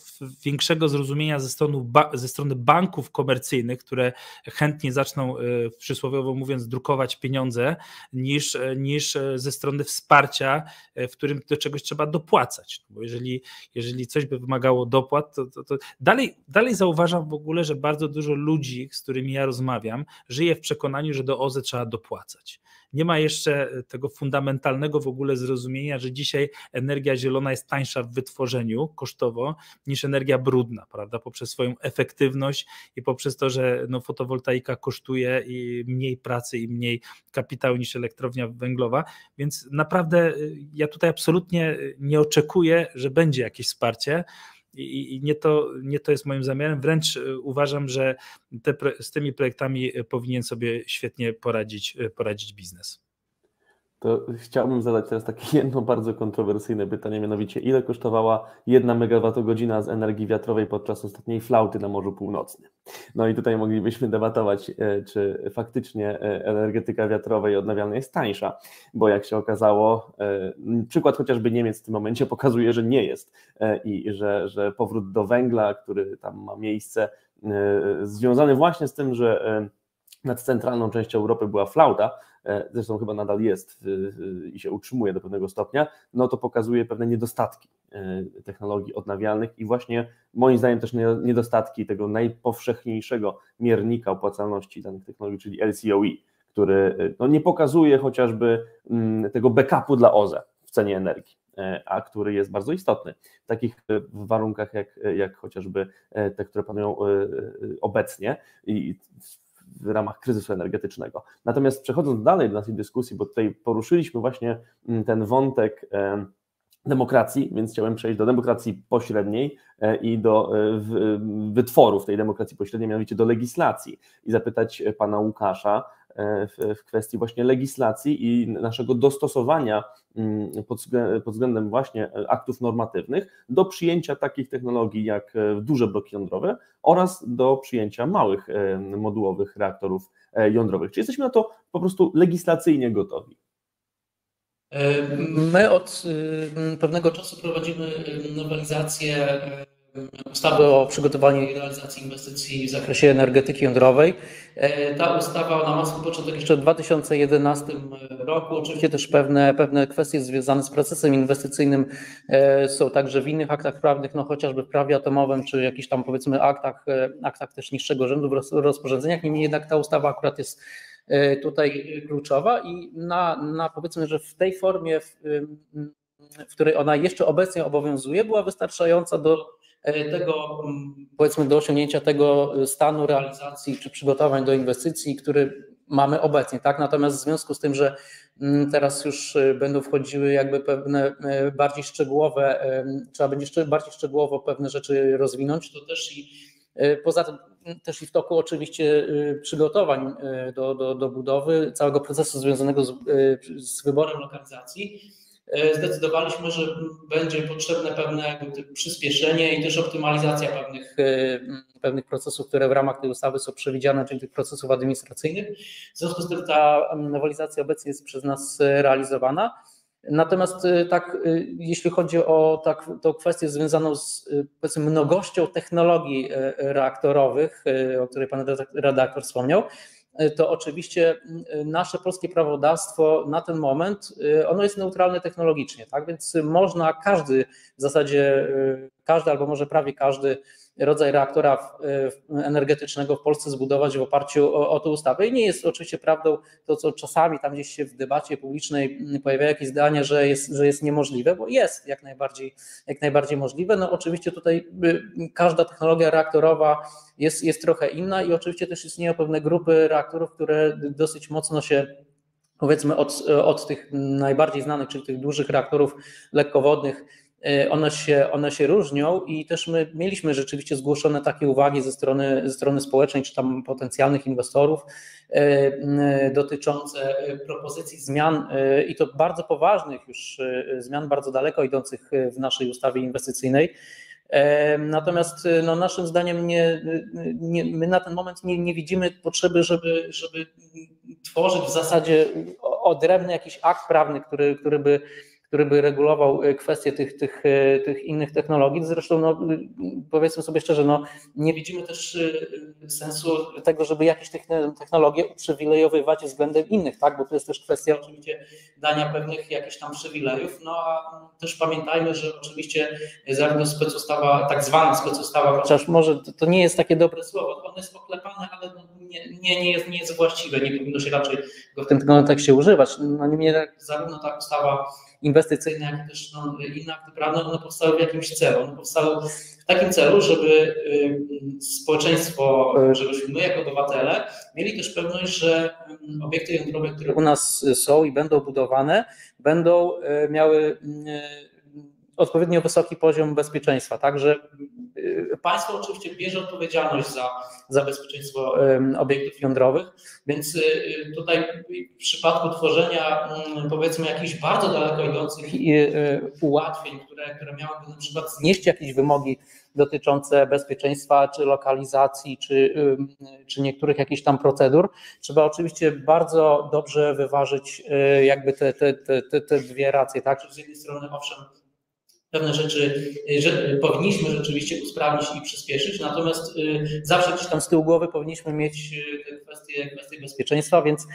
większego zrozumienia ze strony, ze strony banków komercyjnych, które chętnie zaczną, e, przysłowiowo mówiąc, drukować pieniądze, niż, e, niż ze strony wsparcia, w którym do czegoś trzeba dopłacać. Bo jeżeli, jeżeli coś by wymagało dopłat, to, to, to dalej, dalej zauważam w ogóle, że bardzo dużo ludzi, z którymi ja rozmawiam, żyje w przekonaniu, że do OZE trzeba dopłacać nie ma jeszcze e, tego fundamentalnego w ogóle zrozumienia, że dzisiaj energia zielona jest tańsza w wytworzeniu kosztowo niż energia brudna, prawda? Poprzez swoją efektywność i poprzez to, że no, fotowoltaika kosztuje i mniej pracy i mniej kapitału niż elektrownia węglowa, więc naprawdę e, ja tutaj absolutnie nie oczekuję, że będzie jakieś wsparcie i, nie, to, nie to jest moim zamiarem. Wręcz e, uważam, że te, z tymi projektami e, powinien sobie świetnie poradzić, e, poradzić biznes. To chciałbym zadać teraz takie [LAUGHS] jedno bardzo kontrowersyjne pytanie, mianowicie ile kosztowała jedna megawattogodzina z energii wiatrowej podczas ostatniej flauty na Morzu Północnym? No i tutaj moglibyśmy debatować, e, czy faktycznie e, energetyka wiatrowa i odnawialna jest tańsza, bo jak się okazało, e, przykład chociażby Niemiec w tym momencie pokazuje, że nie jest i że, że powrót do węgla, który tam ma miejsce, związany właśnie z tym, że nad centralną częścią Europy była flauta, zresztą chyba nadal jest i się utrzymuje do pewnego stopnia, no to pokazuje pewne niedostatki e, technologii odnawialnych i właśnie moim zdaniem też niedostatki tego najpowszechniejszego miernika opłacalności danych technologii, czyli LCOE, który e, no, nie pokazuje chociażby mm, tego backupu dla OZE w cenie energii a który jest bardzo istotny w takich warunkach jak, jak chociażby te, które panują obecnie i w ramach kryzysu energetycznego. Natomiast przechodząc dalej do naszej dyskusji, bo tutaj poruszyliśmy właśnie mm, ten wątek demokracji, więc chciałem przejść do demokracji pośredniej e, i do e, wytworów tej demokracji pośredniej, mianowicie do legislacji i zapytać pana Łukasza, w, kwestii właśnie legislacji i naszego dostosowania mm, pod, względem właśnie aktów normatywnych do przyjęcia takich technologii jak e, duże bloki jądrowe oraz do przyjęcia małych e, modułowych reaktorów e, jądrowych. Czy jesteśmy na to po prostu legislacyjnie gotowi? My od pewnego czasu prowadzimy nowelizację ustawy o przygotowaniu i realizacji inwestycji w zakresie energetyki jądrowej. E, ta ustawa ona ma swój początek jeszcze w 2011 roku. Oczywiście też pewne, pewne kwestie związane z procesem inwestycyjnym e, są także w innych aktach prawnych, no chociażby w prawie atomowym, czy jakichś tam powiedzmy aktach, e, aktach też niższego rzędu, w rozporządzeniach. Niemniej jednak ta ustawa akurat jest tutaj kluczowa i na, na powiedzmy, że w tej formie, w, w której ona jeszcze obecnie obowiązuje, była wystarczająca do E, tego, mm, powiedzmy, do osiągnięcia tego stanu realizacji czy przygotowań do inwestycji, który mamy obecnie, tak? Natomiast w związku z tym, że mm, teraz już e, będą wchodziły jakby pewne e, bardziej szczegółowe, trzeba będzie bardziej szczegółowo pewne rzeczy rozwinąć, to też i poza tym też i w toku oczywiście przygotowań do, do, do budowy całego procesu związanego z, z wyborem lokalizacji E, zdecydowaliśmy, że będzie potrzebne pewne przyspieszenie i też optymalizacja pewnych, e, pewnych procesów, które w ramach tej ustawy są przewidziane, czyli tych procesów administracyjnych. W związku z tym ta nowelizacja obecnie jest przez nas realizowana. Natomiast e, tak, jeśli chodzi o tak, tą kwestię związaną z powiedzmy mnogością technologii reaktorowych, o której pan redaktor wspomniał, to oczywiście nasze polskie prawodawstwo na ten moment, ono jest neutralne technologicznie, tak? Więc można każdy, w zasadzie każdy albo może prawie każdy rodzaj reaktora energetycznego w Polsce zbudować w oparciu o, o tę ustawę. I nie jest oczywiście prawdą to, co czasami tam gdzieś się w debacie publicznej pojawia jakieś zdania, że jest, że jest niemożliwe, bo jest jak najbardziej, jak najbardziej możliwe. No oczywiście tutaj każda technologia reaktorowa jest, jest trochę inna i oczywiście też istnieją pewne grupy reaktorów, które dosyć mocno się powiedzmy od, od tych najbardziej znanych, czyli tych dużych reaktorów lekkowodnych, one się, one się różnią i też my mieliśmy rzeczywiście zgłoszone takie uwagi ze strony, ze strony społecznej czy tam potencjalnych inwestorów e, dotyczące propozycji zmian i to bardzo poważnych już zmian, bardzo daleko idących w naszej ustawie inwestycyjnej. Natomiast no, naszym zdaniem nie, nie, my na ten moment nie, nie widzimy potrzeby, żeby, żeby tworzyć w zasadzie odrębny jakiś akt prawny, który, który by który by regulował e, kwestie tych, tych, e, tych innych technologii. Zresztą no, powiedzmy sobie szczerze, no, nie widzimy też e, sensu tego, żeby jakieś technologie uprzywilejowywać względem innych, tak? bo to jest też kwestia oczywiście dania pewnych jakichś tam przywilejów, no a też pamiętajmy, że oczywiście zarówno specustawa, tak zwana specustawa, chociaż może to nie jest takie dobre słowo, ono jest oklepane, ale no nie, nie, nie, jest, nie jest właściwe, nie powinno się raczej go w tym kontekście używać. No niemniej zarówno ta ustawa inwestycyjne, jak też no, inne akty prawne, one powstały w jakimś celu. One powstały w takim celu, żeby społeczeństwo, żebyśmy my jako obywatele mieli też pewność, że obiekty jądrowe, które u nas są i będą budowane, będą y, miały odpowiednio wysoki poziom bezpieczeństwa. Także państwo oczywiście bierze odpowiedzialność za, za bezpieczeństwo obiektów jądrowych, więc y, tutaj w przypadku tworzenia mm, powiedzmy jakichś bardzo daleko idących y, ułatwień, które, które miałyby na przykład znieść jakieś wymogi dotyczące bezpieczeństwa, czy lokalizacji, czy, czy niektórych jakichś tam procedur, trzeba oczywiście bardzo dobrze wyważyć y, jakby te, te, te, te dwie racje, tak? Z jednej strony owszem pewne rzeczy y, że powinniśmy rzeczywiście usprawnić i przyspieszyć, natomiast y, zawsze gdzieś tam z tyłu głowy powinniśmy mieć y, te kwestie, kwestie bezpieczeństwa, więc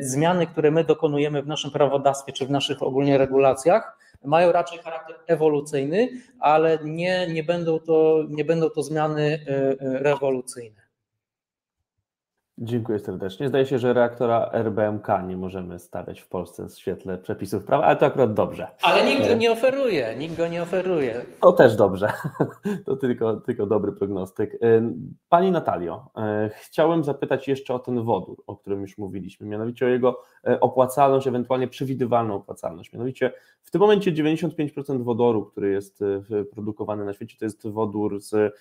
zmiany, które my dokonujemy w naszym prawodawstwie czy w naszych ogólnie regulacjach, mają raczej charakter ewolucyjny, ale nie, nie, będą, to, nie będą to zmiany rewolucyjne. Dziękuję serdecznie. Zdaje się, że reaktora RBMK nie możemy stawiać w Polsce w świetle przepisów prawa, ale to akurat dobrze. Ale nikt go nie oferuje, nikt go nie oferuje. To też dobrze. [LAUGHS] To tylko, tylko dobry prognostyk. Y, pani Natalio, y, chciałem zapytać jeszcze o ten wodór, o którym już mówiliśmy, mianowicie o jego opłacalność, ewentualnie przewidywalną opłacalność. Mianowicie w tym momencie 95% wodoru, który jest produkowany na świecie, to jest wodór z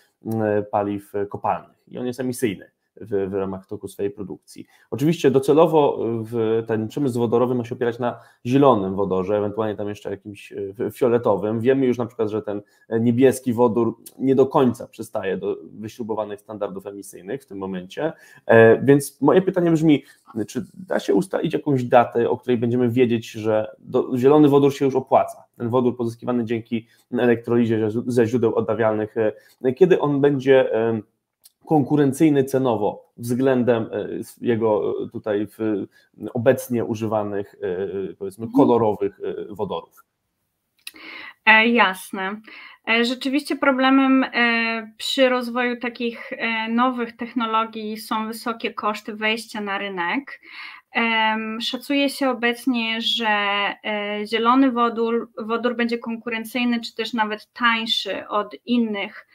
paliw kopalnych i on jest emisyjny w, w ramach toku swojej produkcji. Oczywiście docelowo w ten przemysł wodorowy ma się opierać na zielonym wodorze, ewentualnie tam jeszcze jakimś fioletowym. Wiemy już na przykład, że ten niebieski wodór nie do końca przystaje do wyśrubowanych standardów emisyjnych w tym momencie, e, więc moje pytanie brzmi, czy da się ustalić jakąś datę, o której będziemy wiedzieć, że do, zielony wodór się już opłaca? Ten wodór pozyskiwany dzięki elektrolizie ze źródeł odnawialnych, e, kiedy on będzie konkurencyjny cenowo względem e, jego e, tutaj obecnie używanych, e, powiedzmy, mhm. kolorowych wodorów. Jasne. Rzeczywiście problemem przy rozwoju takich nowych technologii są wysokie koszty wejścia na rynek. Szacuje się obecnie, że zielony wodór, wodór będzie konkurencyjny, czy też nawet tańszy od innych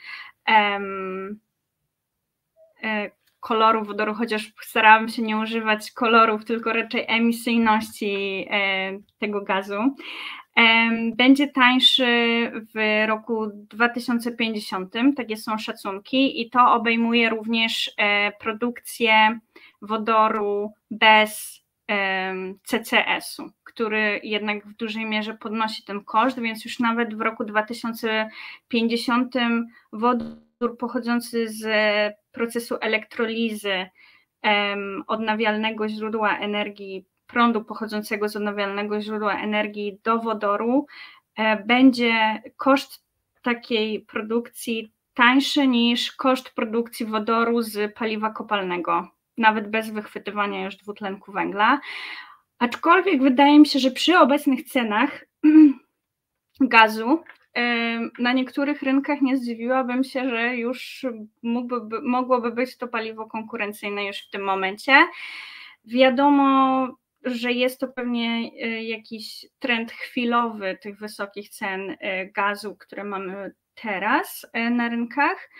E, koloru wodoru, chociaż starałam się nie używać kolorów, tylko raczej emisyjności e, tego gazu. E, będzie tańszy w roku 2050, takie są szacunki, i to obejmuje również produkcję wodoru bez CCS-u, który jednak w dużej mierze podnosi ten koszt, więc już nawet w roku 2050 wodór pochodzący z procesu elektrolizy odnawialnego źródła energii, prądu pochodzącego z odnawialnego źródła energii do wodoru, e, będzie koszt takiej produkcji tańszy niż koszt produkcji wodoru z paliwa kopalnego, nawet bez wychwytywania już dwutlenku węgla. Aczkolwiek wydaje mi się, że przy obecnych cenach [CLEARS THROAT] gazu na niektórych rynkach nie zdziwiłabym się, że już mógłby, mogłoby być to paliwo konkurencyjne już w tym momencie. Wiadomo, że jest to pewnie e, jakiś trend chwilowy tych wysokich cen e, gazu, które mamy teraz e, na rynkach.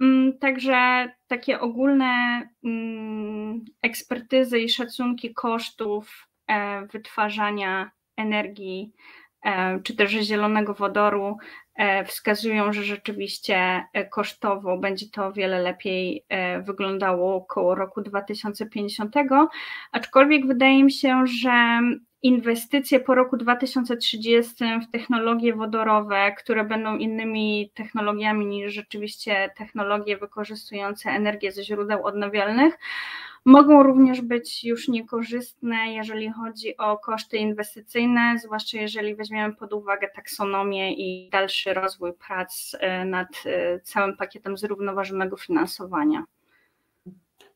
Mm, także takie ogólne mm, ekspertyzy i szacunki kosztów wytwarzania energii czy też zielonego wodoru E, wskazują, że rzeczywiście e, kosztowo będzie to o wiele lepiej e, wyglądało około roku 2050, aczkolwiek wydaje mi się, że inwestycje po roku 2030 w technologie wodorowe, które będą innymi technologiami niż rzeczywiście technologie wykorzystujące energię ze źródeł odnawialnych, Mogą również być już niekorzystne, jeżeli chodzi o koszty inwestycyjne, zwłaszcza jeżeli weźmiemy pod uwagę taksonomię i dalszy rozwój prac e, nad e, całym pakietem zrównoważonego finansowania.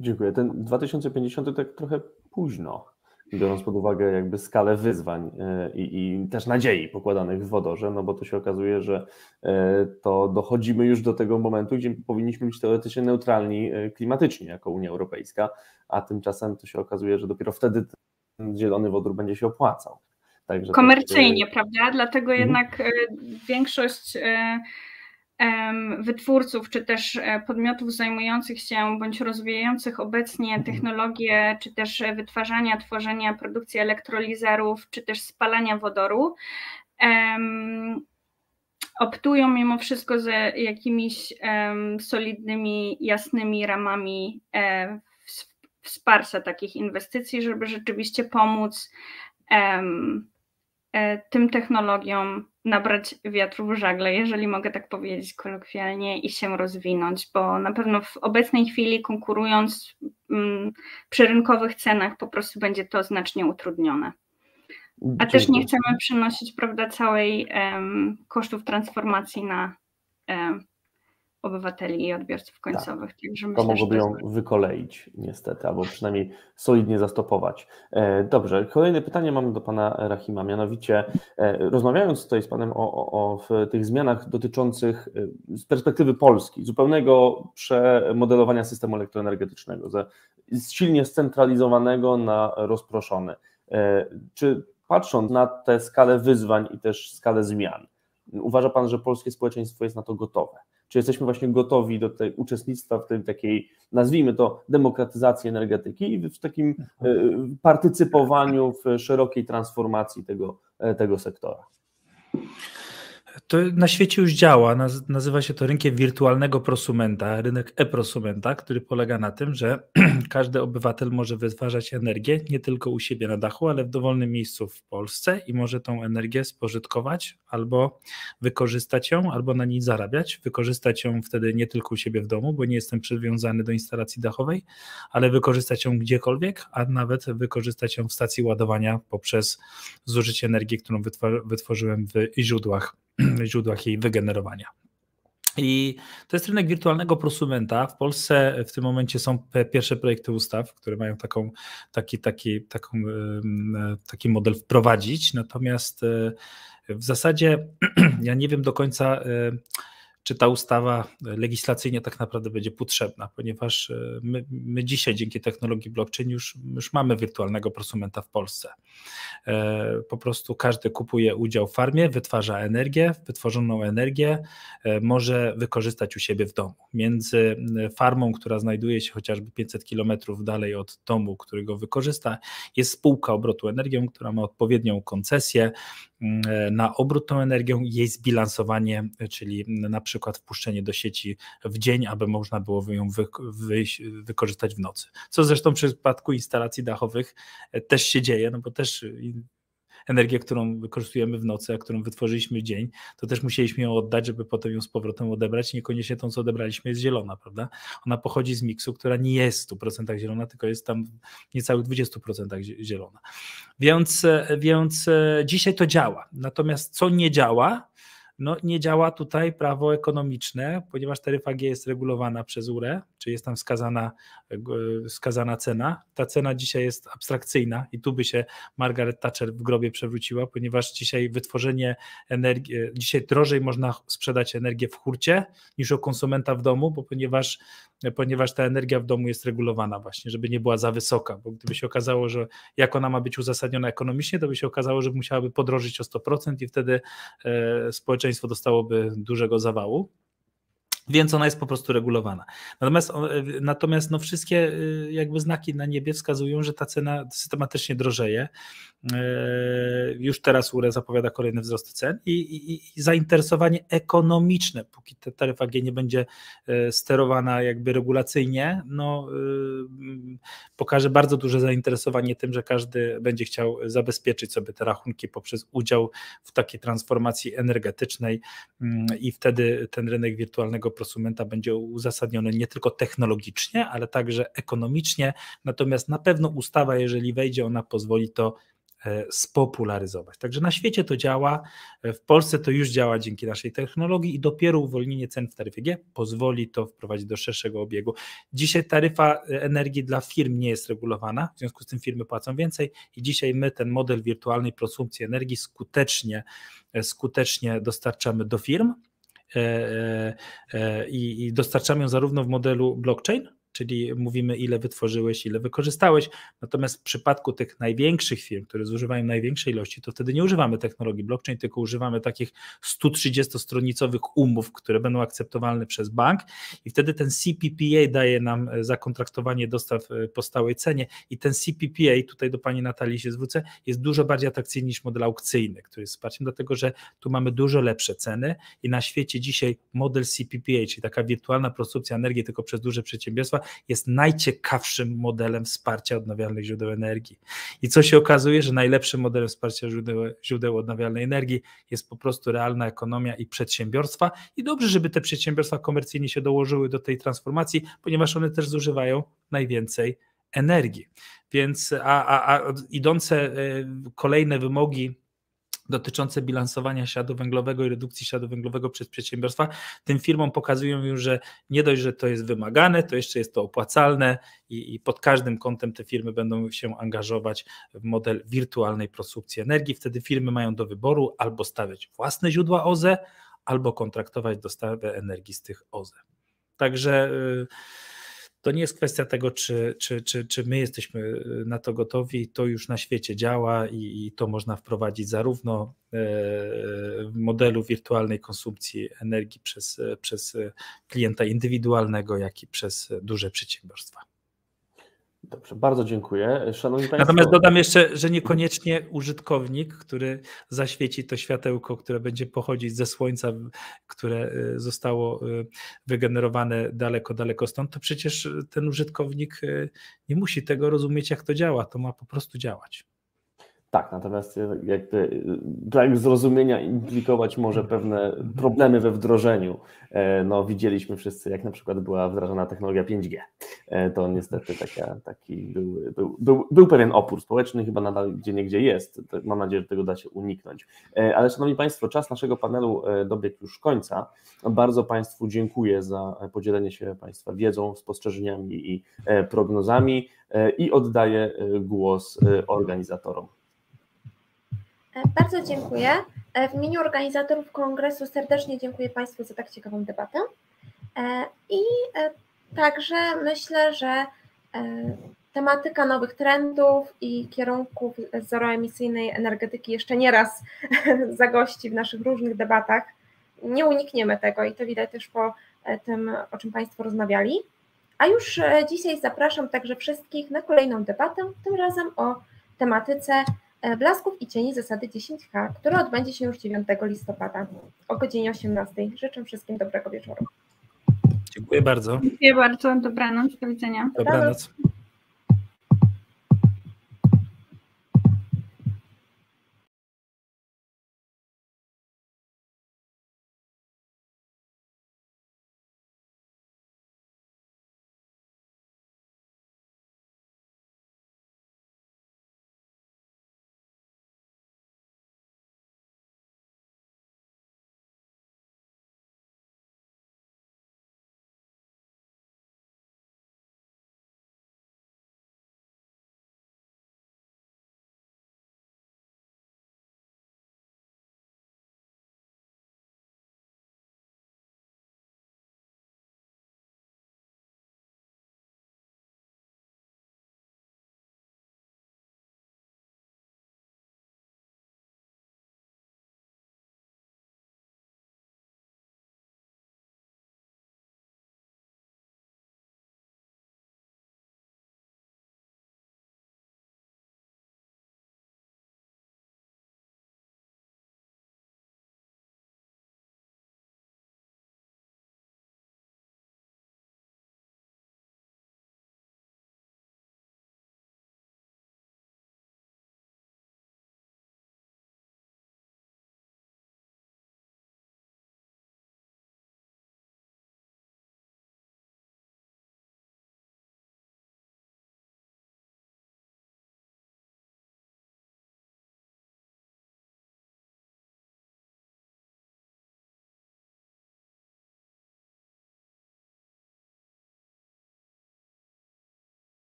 Dziękuję. Ten 2050 tak trochę późno biorąc pod uwagę jakby skalę wyzwań e, i, i, też nadziei pokładanych w wodorze, no bo to się okazuje, że e, to dochodzimy już do tego momentu, gdzie powinniśmy być teoretycznie neutralni e, klimatycznie jako Unia Europejska, a tymczasem to się okazuje, że dopiero wtedy ten zielony wodór będzie się opłacał. Także Komercyjnie, to, prawda? Dlatego mhm. jednak większość wytwórców czy też e, podmiotów zajmujących się bądź rozwijających obecnie mhm. technologie, czy też wytwarzania, tworzenia, produkcji elektrolizerów, czy też spalania wodoru, optują mimo wszystko z jakimiś solidnymi, jasnymi ramami e, wsparcia takich inwestycji, żeby rzeczywiście pomóc E, tym technologiom nabrać wiatru w żagle, jeżeli mogę tak powiedzieć kolokwialnie, i się rozwinąć, bo na pewno w obecnej chwili konkurując mm, przy rynkowych cenach po prostu będzie to znacznie utrudnione. A też nie chcemy przynosić prawda, całej um, kosztów transformacji na um, obywateli i odbiorców końcowych. Tak. Także myślę, to mogłoby ją wykoleić niestety, albo przynajmniej solidnie zastopować. E, dobrze, kolejne pytanie mam do Pana Rahima, mianowicie e, rozmawiając tutaj z Panem o, o, o tych zmianach dotyczących e, z perspektywy Polski, zupełnego przemodelowania systemu elektroenergetycznego, ze silnie scentralizowanego na rozproszony. Czy patrząc na tę skalę wyzwań i też skalę zmian, uważa Pan, że polskie społeczeństwo jest na to gotowe? Czy jesteśmy właśnie gotowi do tej uczestnictwa w tej takiej, nazwijmy to, demokratyzacji energetyki i w takim e, partycypowaniu w szerokiej transformacji tego, e, tego sektora? To na świecie już działa. Nazywa się to rynkiem wirtualnego prosumenta, rynek e-prosumenta, który polega na tym, że [CLEARS THROAT] każdy obywatel może wytwarzać energię nie tylko u siebie na dachu, ale w dowolnym miejscu w Polsce i może tą energię spożytkować albo wykorzystać ją, albo na niej zarabiać. Wykorzystać ją wtedy nie tylko u siebie w domu, bo nie jestem przywiązany do instalacji dachowej, ale wykorzystać ją gdziekolwiek, a nawet wykorzystać ją w stacji ładowania poprzez zużycie energii, którą wytworzyłem w źródłach [CLEARS THROAT] źródłach jej wygenerowania. I to jest rynek wirtualnego prosumenta. W Polsce w tym momencie są pierwsze projekty ustaw, które mają taką, taki, taki, taką, taki model wprowadzić. Natomiast e, w zasadzie [CLEARS THROAT] ja nie wiem do końca e, czy ta ustawa legislacyjnie tak naprawdę będzie potrzebna, ponieważ e, my, my dzisiaj dzięki technologii blockchain już, już mamy wirtualnego prosumenta w Polsce. E, po prostu każdy kupuje udział w farmie, wytwarza energię, wytworzoną energię e, może wykorzystać u siebie w domu. Między farmą, która znajduje się chociażby 500 kilometrów dalej od domu, który go wykorzysta, jest spółka obrotu energią, która ma odpowiednią koncesję, na obrót tą energią, jej zbilansowanie, czyli na przykład wpuszczenie do sieci w dzień, aby można było ją wy, wy, wykorzystać w nocy. Co zresztą w przypadku instalacji dachowych e, też się dzieje, no bo też energię, którą wykorzystujemy w nocy, a którą wytworzyliśmy dzień, to też musieliśmy ją oddać, żeby potem ją z powrotem odebrać. Niekoniecznie tą, co odebraliśmy, jest zielona, prawda? Ona pochodzi z miksu, która nie jest w 100% zielona, tylko jest tam w niecałych 20% zielona. Więc, więc e, dzisiaj to działa. Natomiast co nie działa, no nie działa tutaj prawo ekonomiczne, ponieważ taryfa G jest regulowana przez URE, czyli jest tam wskazana, wskazana cena. Ta cena dzisiaj jest abstrakcyjna i tu by się Margaret Thatcher w grobie przewróciła, ponieważ dzisiaj wytworzenie energii, dzisiaj drożej można sprzedać energię w hurcie niż u konsumenta w domu, bo ponieważ, ponieważ ta energia w domu jest regulowana właśnie, żeby nie była za wysoka, bo gdyby się okazało, że jak ona ma być uzasadniona ekonomicznie, to by się okazało, że musiałaby podrożyć o 100% i wtedy e, społeczeństwo dostałoby dużego zawału więc ona jest po prostu regulowana. Natomiast, natomiast no wszystkie y, jakby znaki na niebie wskazują, że ta cena systematycznie drożeje. E, już teraz URE zapowiada kolejny wzrost cen i, i, i zainteresowanie ekonomiczne, póki ta taryfa G nie będzie e, sterowana jakby regulacyjnie, no, y, pokaże bardzo duże zainteresowanie tym, że każdy będzie chciał zabezpieczyć sobie te rachunki poprzez udział w takiej transformacji energetycznej i wtedy ten rynek wirtualnego prosumenta będzie uzasadniony nie tylko technologicznie, ale także ekonomicznie. Natomiast na pewno ustawa, jeżeli wejdzie, ona pozwoli to e, spopularyzować. Także na świecie to działa, e, w Polsce to już działa dzięki naszej technologii i dopiero uwolnienie cen w taryfie G pozwoli to wprowadzić do szerszego obiegu. Dzisiaj taryfa e, energii dla firm nie jest regulowana, w związku z tym firmy płacą więcej i dzisiaj my ten model wirtualnej prosumpcji energii skutecznie, skutecznie dostarczamy do firm i dostarczamy ją zarówno w modelu blockchain, czyli mówimy, ile wytworzyłeś, ile wykorzystałeś. Natomiast w przypadku tych największych firm, które zużywają największej ilości, to wtedy nie używamy technologii blockchain, tylko używamy takich 130-stronicowych umów, które będą akceptowalne przez bank, i wtedy ten CPPA daje nam zakontraktowanie dostaw e, po stałej cenie. I ten CPPA, tutaj do pani Natalii się zwrócę, jest dużo bardziej atrakcyjny niż model aukcyjny, który jest wsparciem, dlatego że tu mamy dużo lepsze ceny i na świecie dzisiaj model CPPA, czyli taka wirtualna produkcja energii tylko przez duże przedsiębiorstwa, jest najciekawszym modelem wsparcia odnawialnych źródeł energii. I co się okazuje, że najlepszym modelem wsparcia źródeł, źródeł odnawialnej energii jest po prostu realna ekonomia i przedsiębiorstwa. I dobrze, żeby te przedsiębiorstwa komercyjnie się dołożyły do tej transformacji, ponieważ one też zużywają najwięcej energii. Więc a, a, a idące y, kolejne wymogi dotyczące bilansowania śladu węglowego i redukcji śladu węglowego przez przedsiębiorstwa, tym firmom pokazują już, że nie dość, że to jest wymagane, to jeszcze jest to opłacalne i, i pod każdym kątem te firmy będą się angażować w model wirtualnej produkcji energii. Wtedy firmy mają do wyboru albo stawiać własne źródła OZE, albo kontraktować dostawę energii z tych OZE. Także yy, to nie jest kwestia tego, czy, czy, czy, czy my jesteśmy y, na to gotowi. To już na świecie działa i, i to można wprowadzić zarówno e, w modelu wirtualnej konsumpcji energii przez, przez klienta indywidualnego, jak i przez duże przedsiębiorstwa. Dobrze, bardzo dziękuję. Szanowni Państwo. Natomiast dodam jeszcze, że niekoniecznie użytkownik, który zaświeci to światełko, które będzie pochodzić ze słońca, które y, zostało y, wygenerowane daleko, daleko stąd, to przecież ten użytkownik y, nie musi tego rozumieć, jak to działa. To ma po prostu działać. Tak, natomiast jakby brak zrozumienia implikować może pewne problemy we wdrożeniu. E, no, widzieliśmy wszyscy, jak na przykład była wdrażana technologia 5G. E, to niestety taka, taki był, był, był, był pewien opór społeczny, chyba nadal gdzie niegdzie jest. Mam nadzieję, że tego da się uniknąć. E, ale Szanowni Państwo, czas naszego panelu dobiegł już końca. Bardzo Państwu dziękuję za podzielenie się Państwa wiedzą, spostrzeżeniami i prognozami i oddaję głos organizatorom. E, bardzo dziękuję. E, w imieniu organizatorów kongresu serdecznie dziękuję Państwu za tak ciekawą debatę. E, I także myślę, że tematyka nowych trendów i kierunków zeroemisyjnej energetyki jeszcze nie raz [LAUGHS] zagości w naszych różnych debatach. Nie unikniemy tego i to widać też po tym, o czym Państwo rozmawiali. A już dzisiaj zapraszam także wszystkich na kolejną debatę, tym razem o tematyce blasków i cieni zasady 10H, która odbędzie się już 9 listopada o godzinie 18. Życzę wszystkim dobrego wieczoru. Dziękuję bardzo. Dziękuję bardzo. Dobranoc. Do widzenia. Dobranoc. Dobranoc.